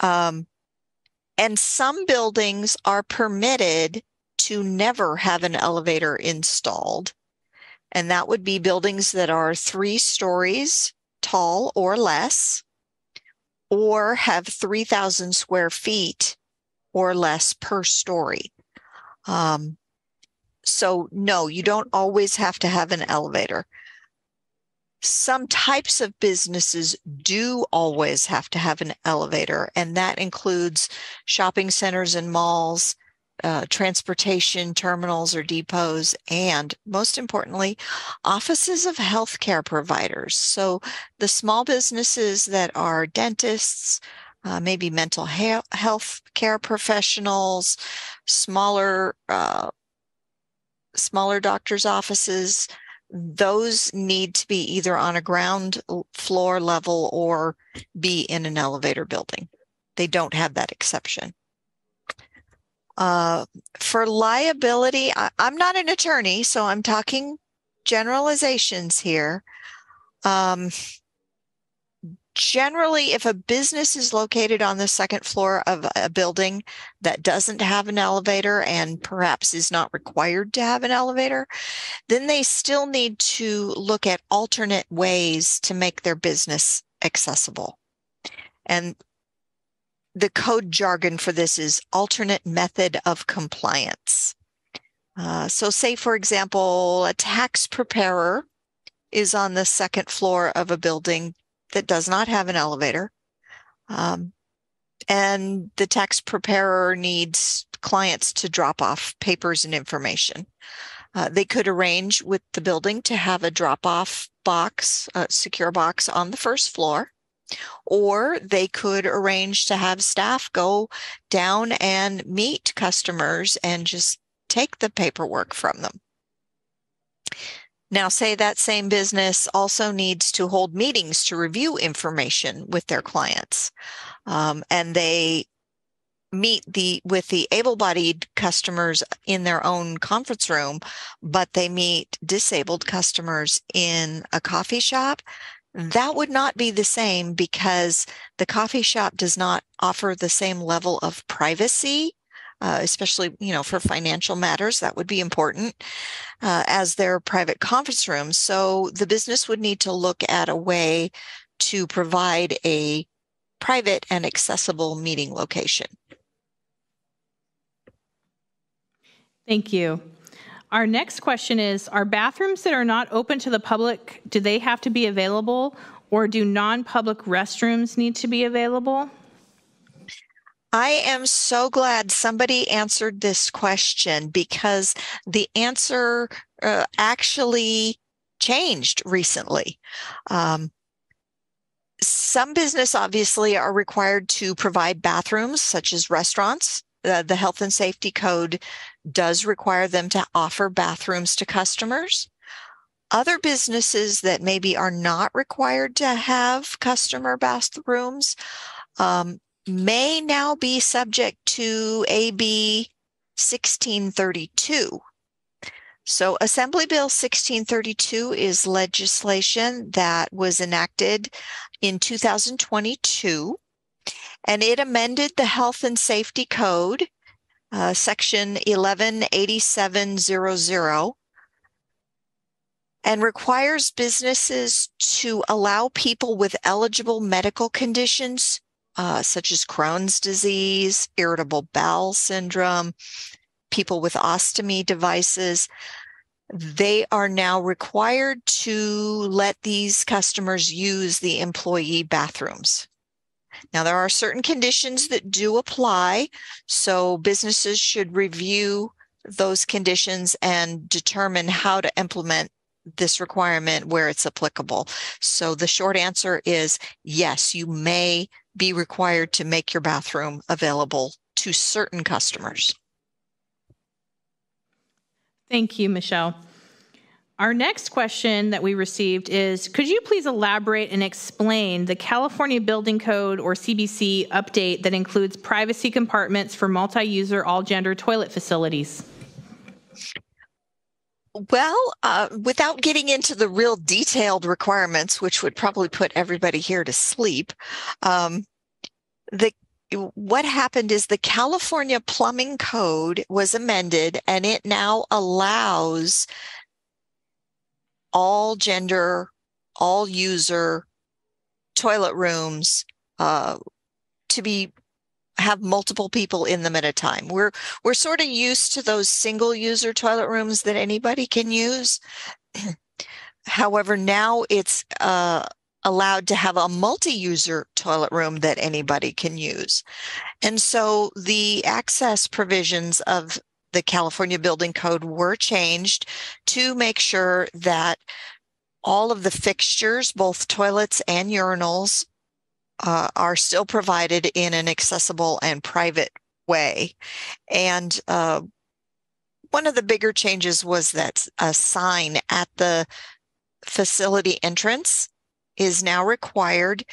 Um, and some buildings are permitted to never have an elevator installed and that would be buildings that are three stories tall or less, or have 3,000 square feet or less per story. Um, so, no, you don't always have to have an elevator. Some types of businesses do always have to have an elevator, and that includes shopping centers and malls, uh, transportation terminals or depots, and most importantly, offices of healthcare providers. So the small businesses that are dentists, uh, maybe mental health care professionals, smaller uh, smaller doctors' offices, those need to be either on a ground floor level or be in an elevator building. They don't have that exception. Uh, for liability, I, am not an attorney, so I'm talking generalizations here. Um, generally, if a business is located on the second floor of a building that doesn't have an elevator and perhaps is not required to have an elevator, then they still need to look at alternate ways to make their business accessible. And the code jargon for this is alternate method of compliance. Uh, so, say, for example, a tax preparer is on the second floor of a building that does not have an elevator. Um, and the tax preparer needs clients to drop off papers and information. Uh, they could arrange with the building to have a drop off box, a secure box on the first floor. Or they could arrange to have staff go down and meet customers and just take the paperwork from them. Now, say that same business also needs to hold meetings to review information with their clients, um, and they meet the with the able-bodied customers in their own conference room, but they meet disabled customers in a coffee shop. That would not be the same because the coffee shop does not offer the same level of privacy uh, especially you know for financial matters that would be important uh, as their private conference rooms. So the business would need to look at a way to provide a private and accessible meeting location. Thank you. Our next question is Are bathrooms that are not open to the public, do they have to be available or do non public restrooms need to be available? I am so glad somebody answered this question because the answer uh, actually changed recently. Um, some business obviously are required to provide bathrooms, such as restaurants. The health and safety code does require them to offer bathrooms to customers. Other businesses that maybe are not required to have customer bathrooms um, may now be subject to AB 1632. So, Assembly Bill 1632 is legislation that was enacted in 2022, and it amended the Health and Safety Code, uh, Section 118700, and requires businesses to allow people with eligible medical conditions uh, such as Crohn's disease, irritable bowel syndrome, people with ostomy devices. They are now required to let these customers use the employee bathrooms. Now, there are certain conditions that do apply, so businesses should review those conditions and determine how to implement this requirement where it's applicable. So the short answer is yes, you may be required to make your bathroom available to certain customers. Thank you, Michelle. Our next question that we received is Could you please elaborate and explain the California Building Code or CBC update that includes privacy compartments for multi user all gender toilet facilities? Well, uh, without getting into the real detailed requirements, which would probably put everybody here to sleep, um, the what happened is the California Plumbing Code was amended, and it now allows all gender, all user toilet rooms uh, to be have multiple people in them at a time. We're we're sort of used to those single user toilet rooms that anybody can use. However, now it's uh, allowed to have a multi-user toilet room that anybody can use. And so the access provisions of the California Building Code were changed to make sure that all of the fixtures, both toilets and urinals, uh, are still provided in an accessible and private way. And uh, one of the bigger changes was that a sign at the facility entrance is now required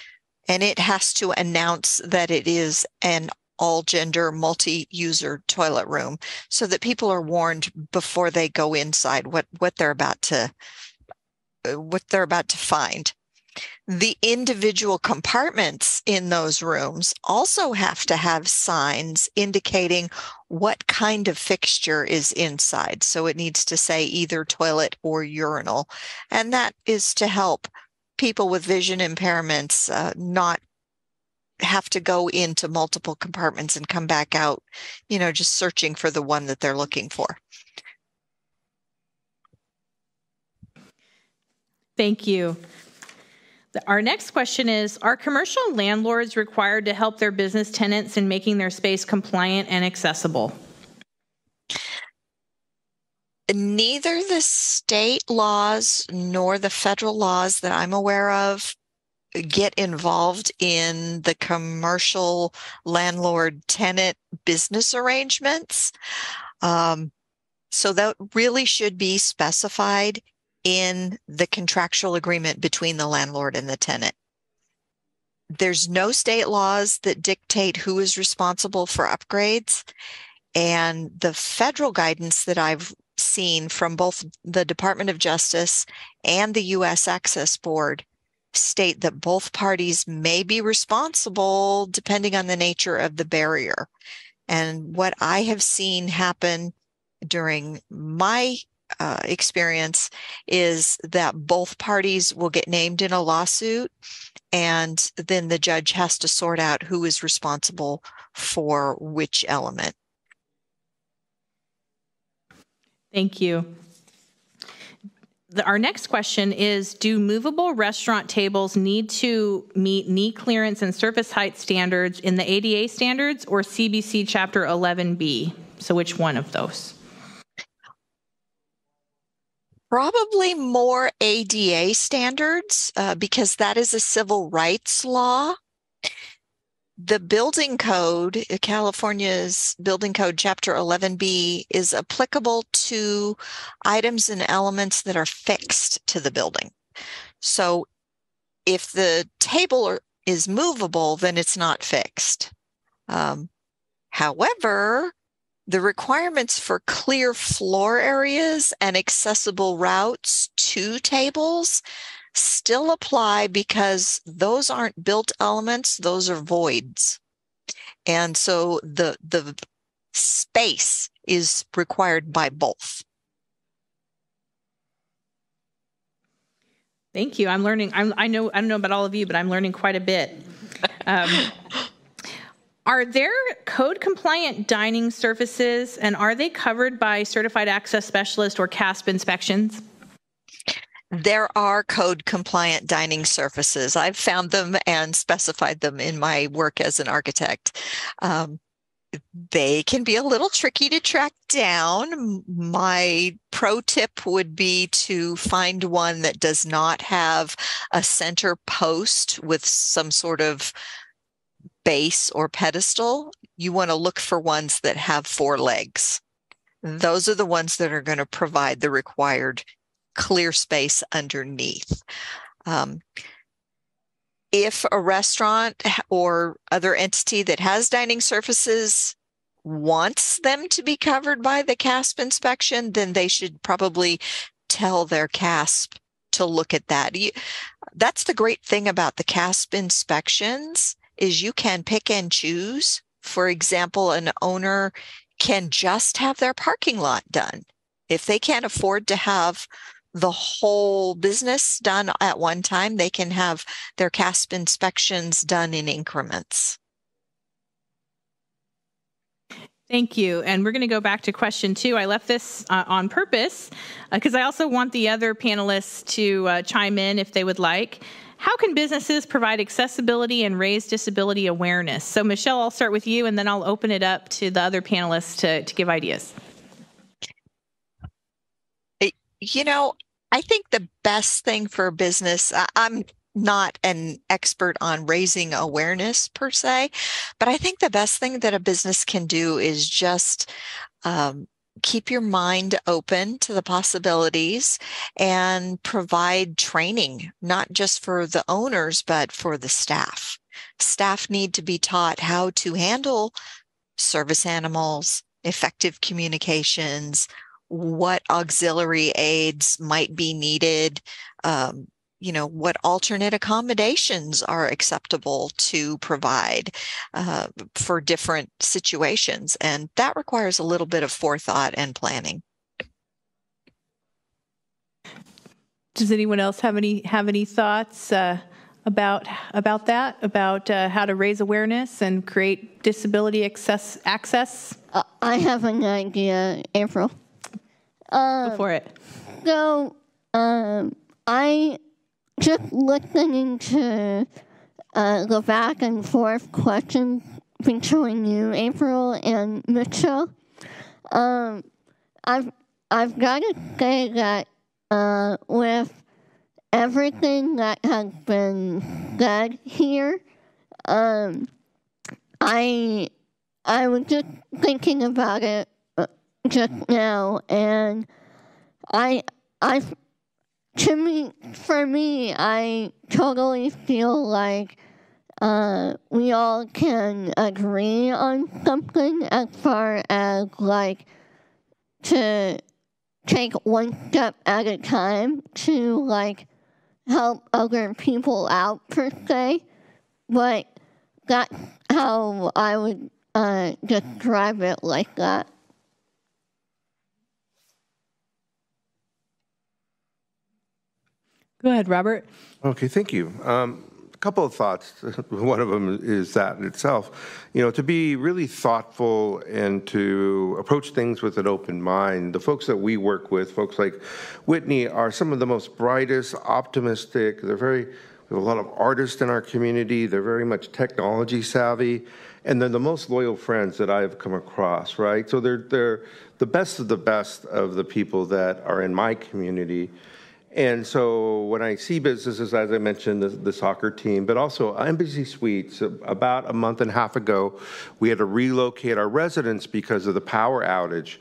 and it has to announce that it is an all gender multi user toilet room so that people are warned before they go inside what what they're about to what they're about to find the individual compartments in those rooms also have to have signs indicating what kind of fixture is inside. So it needs to say either toilet or urinal. And that is to help people with vision impairments uh, not have to go into multiple compartments and come back out, you know, just searching for the one that they're looking for. Thank you. Our next question is Are commercial landlords required to help their business tenants in making their space compliant and accessible? Neither the state laws nor the federal laws that I'm aware of get involved in the commercial landlord tenant business arrangements. Um, so that really should be specified in the contractual agreement between the landlord and the tenant. There's no state laws that dictate who is responsible for upgrades. And the federal guidance that I've seen from both the Department of Justice and the U.S. Access Board state that both parties may be responsible depending on the nature of the barrier. And what I have seen happen during my uh, experience is that both parties will get named in a lawsuit, and then the judge has to sort out who is responsible for which element. Thank you. the, our next question is Do movable restaurant tables need to meet knee clearance and surface height standards in the ADA standards or CBC Chapter 11B? So, which one of those? Probably more ADA standards uh, because that is a civil rights law. The building code, uh, California's building code, chapter 11B, is applicable to items and elements that are fixed to the building. So if the table is movable, then it's not fixed. Um, however, the requirements for clear floor areas and accessible routes to tables still apply because those aren't built elements, those are voids. And so the the space is required by both. Thank you. I'm learning. I'm, I know. I don't know about all of you, but I'm learning quite a bit. Um, are there code compliant dining surfaces, and are they covered by certified access specialist or CASP inspections? There are code compliant dining surfaces. I've found them and specified them in my work as an architect. Um, they can be a little tricky to track down. My pro tip would be to find one that does not have a center post with some sort of base or pedestal. You want to look for ones that have four legs. Those are the ones that are going to provide the required clear space underneath. Um, if a restaurant or other entity that has dining surfaces wants them to be covered by the CASP inspection, then they should probably tell their CASP to look at that. You, that's the great thing about the CASP inspections is you can pick and choose. For example, an owner can just have their parking lot done. If they can't afford to have the whole business done at one time. They can have their CASP inspections done in increments. Thank you. And we're going to go back to question two. I left this uh, on purpose because uh, I also want the other panelists to uh, chime in if they would like. How can businesses provide accessibility and raise disability awareness? So, Michelle, I'll start with you and then I'll open it up to the other panelists to, to give ideas. You know, I think the best thing for business, I'm not an expert on raising awareness per se, but I think the best thing that a business can do is just um, keep your mind open to the possibilities and provide training, not just for the owners, but for the staff. Staff need to be taught how to handle service animals, effective communications, what auxiliary aids might be needed, um, you know, what alternate accommodations are acceptable to provide uh, for different situations. And that requires a little bit of forethought and planning. Does anyone else have any have any thoughts uh, about about that? About uh, how to raise awareness and create disability access? access? Uh, I have an idea, April. Um, Go for it. So, um, I just listening to uh, the back and forth questions between you, April and Mitchell. Um, I've I've got to say that uh, with everything that has been said here, um, I I was just thinking about it just now, and I, I, to me, for me, I totally feel like uh, we all can agree on something as far as like to take one step at a time to like help other people out per se, but that's how I would uh, describe it like that. Go ahead, Robert. Okay, thank you. Um, a couple of thoughts. One of them is that itself, you know, to be really thoughtful and to approach things with an open mind. The folks that we work with, folks like Whitney, are some of the most brightest, optimistic. They're very, we have a lot of artists in our community. They're very much technology savvy, and they're the most loyal friends that I've come across. Right, so they're they're the best of the best of the people that are in my community. And so when I see businesses, as I mentioned, the, the, soccer team, but also Embassy Suites, about a month and a half ago, we had to relocate our residents because of the power outage.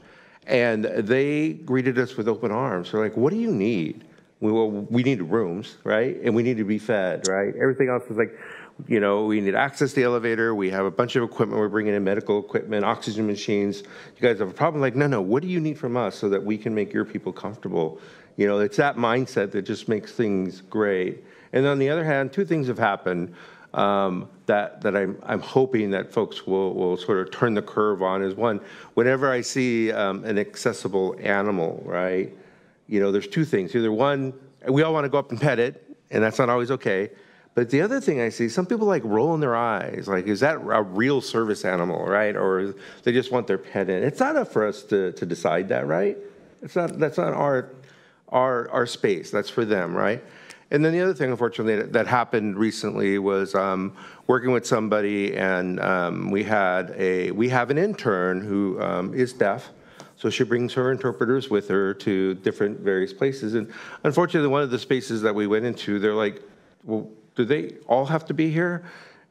And they greeted us with open arms. They're like, what do you need? We, well, we need rooms, right? And we need to be fed, right? Everything else is like, you know, we need access to the elevator. We have a bunch of equipment. We're bringing in medical equipment, oxygen machines. You guys have a problem? Like, no, no. What do you need from us so that we can make your people comfortable? You know, it's that mindset that just makes things great. And on the other hand, two things have happened um, that that I'm I'm hoping that folks will will sort of turn the curve on. Is one, whenever I see um, an accessible animal, right? You know, there's two things. Either one, we all want to go up and pet it, and that's not always okay. But the other thing I see, some people like rolling their eyes, like, is that a real service animal, right? Or they just want their pet in. It's not up for us to, to decide that, right? It's not, that's not our our, our space. That's for them, right? And then the other thing, unfortunately, that, that happened recently was um, working with somebody, and um, we had a we have an intern who um, is deaf, so she brings her interpreters with her to different various places. And unfortunately, one of the spaces that we went into, they're like, "Well, do they all have to be here?"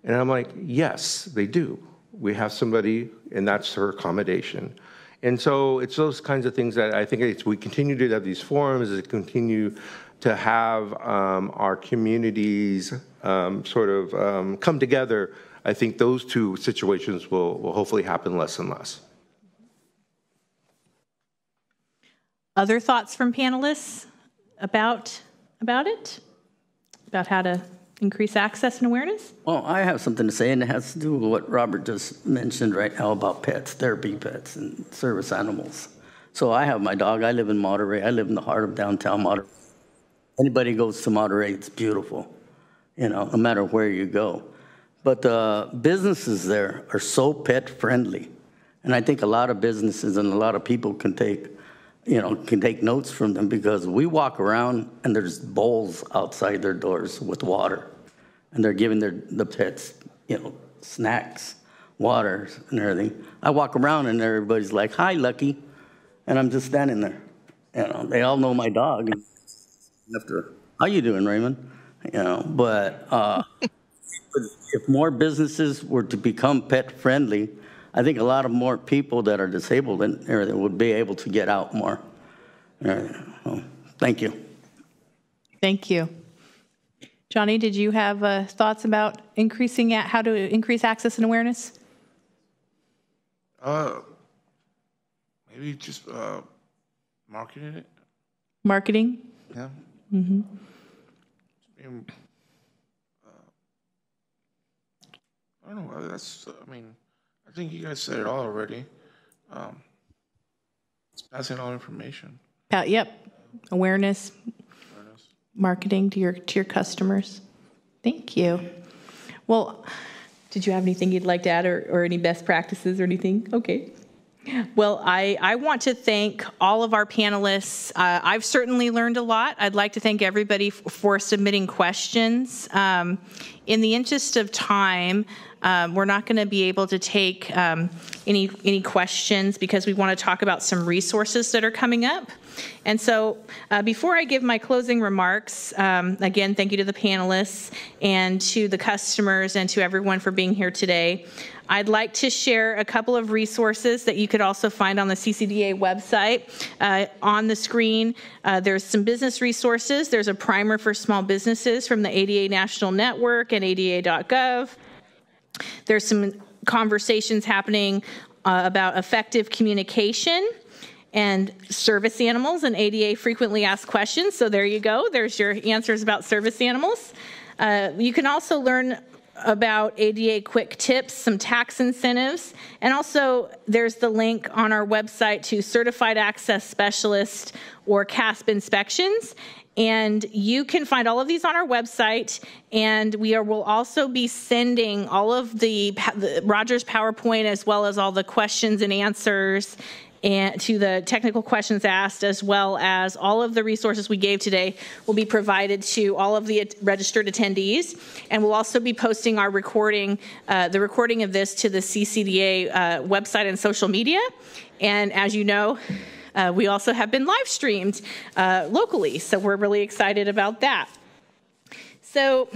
And I'm like, "Yes, they do. We have somebody, and that's her accommodation." And so it's those kinds of things that I think it's, we continue to have these forums, as continue to have um, our communities um, sort of um, come together. I think those two situations will, will hopefully happen less and less. Other thoughts from panelists about about it? About how to increase access and awareness? Well, I have something to say, and it has to do with what Robert just mentioned right now about pets, therapy pets, and service animals. So I have my dog. I live in Monterey. I live in the heart of downtown Monterey. Anybody goes to Monterey, it's beautiful, you know, no matter where you go. But the businesses there are so pet friendly. And I think a lot of businesses and a lot of people can take, you know, can take notes from them because we walk around and there's bowls outside their doors with water and they're giving their the pets, you know, snacks, water, and everything. I walk around and everybody's like, "Hi, Lucky," and I'm just standing there. You know, they all know my dog. After, how you doing, Raymond? You know, but uh, if more businesses were to become pet friendly, I think a lot of more people that are disabled and everything would be able to get out more. Well, thank you. Thank you. Johnny, did you have uh, thoughts about increasing at how to increase access and awareness? Uh, maybe just uh, marketing it. Marketing. Yeah. Mm-hmm. Um, uh, I don't know. That's. I mean, I think you guys said it all already. Um, it's passing on information. Uh, yep. Awareness, marketing to your to your customers. Thank you. Well, did you have anything you'd like to add or, or any best practices or anything? Okay. Well, I, I want to thank all of our panelists. Uh, I've certainly learned a lot. I'd like to thank everybody for submitting questions. Um, in the interest of time, um, we're not going to be able to take um, any any questions because we want to talk about some resources that are coming up. And so, uh, before I give my closing remarks, um, again, thank you to the panelists and to the customers and to everyone for being here today. I'd like to share a couple of resources that you could also find on the CCDA website. Uh, on the screen, uh, there's some business resources. There's a primer for small businesses from the ADA National Network and ADA.gov. There's some conversations happening uh, about effective communication and service animals and ADA frequently asked questions. So there you go. There's your answers about service animals. Uh, you can also learn about ADA quick tips, some tax incentives, and also there's the link on our website to Certified Access Specialist or CASP inspections. And you can find all of these on our website. And we are, will also be sending all of the, the Roger's PowerPoint as well as all the questions and answers and to the technical questions asked, as well as all of the resources we gave today will be provided to all of the registered attendees. And we'll also be posting our recording, uh, the recording of this to the CCDA uh, website and social media. And as you know, uh, we also have been live streamed uh, locally, so we're really excited about that. So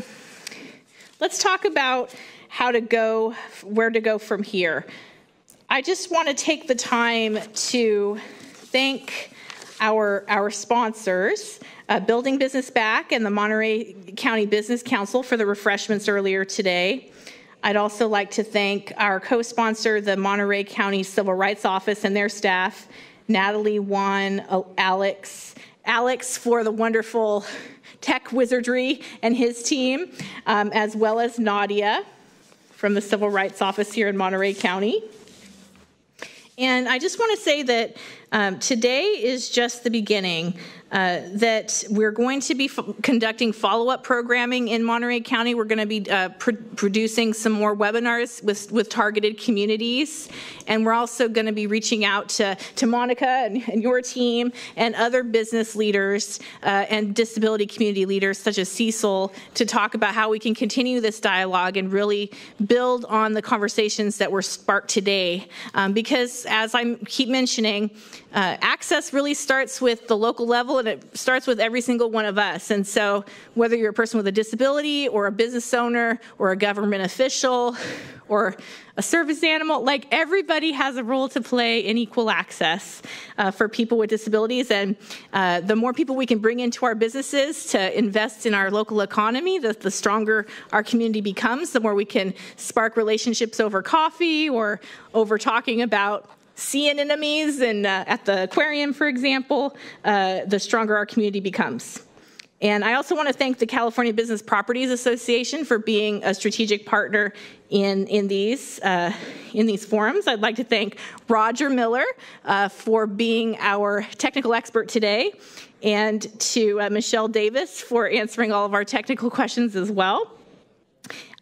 let's talk about how to go, where to go from here. I just want to take the time to thank our, our sponsors, uh, Building Business Back and the Monterey County Business Council for the refreshments earlier today. I'd also like to thank our co-sponsor, the Monterey County Civil Rights Office and their staff, Natalie, Juan, Alex, Alex for the wonderful tech wizardry and his team, um, as well as Nadia from the Civil Rights Office here in Monterey County. And I just want to say that um, today is just the beginning uh, that we're going to be conducting follow-up programming in Monterey County. We're going to be uh, pr- producing some more webinars with, with targeted communities. And we're also going to be reaching out to, to Monica and, and your team and other business leaders uh, and disability community leaders such as Cecil to talk about how we can continue this dialogue and really build on the conversations that were sparked today. Um, because as I keep mentioning, uh, access really starts with the local level and it starts with every single one of us. And so, whether you're a person with a disability or a business owner or a government official or a service animal, like everybody has a role to play in equal access uh, for people with disabilities. And uh, the more people we can bring into our businesses to invest in our local economy, the, the stronger our community becomes, the more we can spark relationships over coffee or over talking about sea anemones and uh, at the aquarium, for example, uh, the stronger our community becomes. And I also want to thank the California Business Properties Association for being a strategic partner in, in, these, uh, in these forums. I'd like to thank Roger Miller uh, for being our technical expert today, and to uh, Michelle Davis for answering all of our technical questions as well.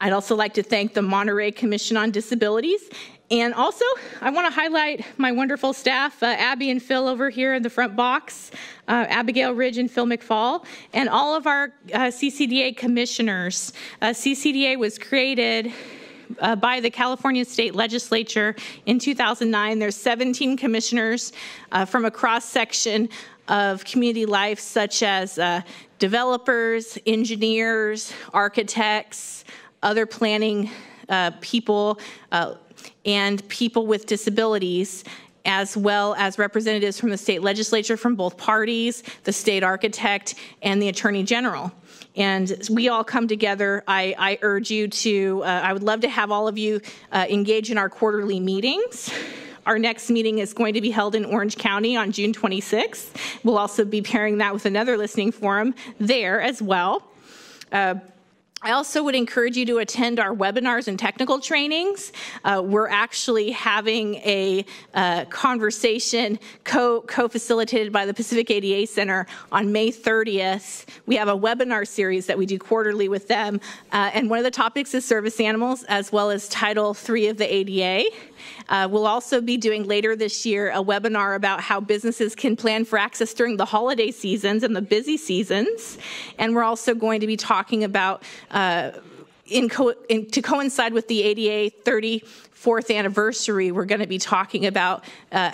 I'd also like to thank the Monterey Commission on Disabilities and also, I want to highlight my wonderful staff, uh, Abby and Phil over here in the front box, uh, Abigail Ridge and Phil McFall, and all of our uh, CCDA commissioners. Uh, CCDA was created uh, by the California State Legislature in 2009. There's 17 commissioners uh, from a cross section of community life, such as developers, engineers, architects, other planning people and people with disabilities as well as representatives from the state legislature from both parties, the state architect, and the attorney general. And we all come together. I, I urge you to, uh, I would love to have all of you uh, engage in our quarterly meetings. Our next meeting is going to be held in Orange County on June 26th. We'll also be pairing that with another listening forum there as well. Uh, I also would encourage you to attend our webinars and technical trainings. Uh, we're actually having a uh, conversation co facilitated by the Pacific ADA Center on May 30th. We have a webinar series that we do quarterly with them, uh, and one of the topics is service animals as well as Title III of the ADA. Uh, we'll also be doing later this year a webinar about how businesses can plan for access during the holiday seasons and the busy seasons. And we're also going to be talking about, uh, in co- in, to coincide with the ADA 34th anniversary, we're going to be talking about uh,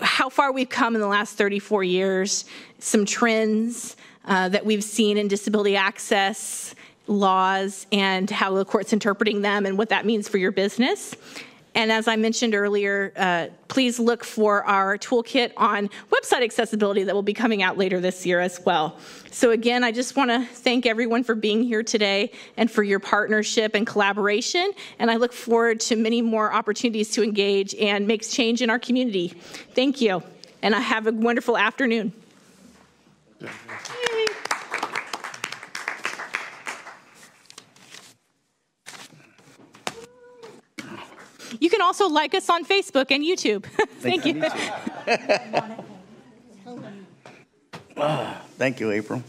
how far we've come in the last 34 years, some trends uh, that we've seen in disability access laws and how the court's interpreting them and what that means for your business. And as I mentioned earlier, uh, please look for our toolkit on website accessibility that will be coming out later this year as well. So, again, I just want to thank everyone for being here today and for your partnership and collaboration. And I look forward to many more opportunities to engage and make change in our community. Thank you. And I have a wonderful afternoon. You can also like us on Facebook and YouTube. Thank you. Thank you, April.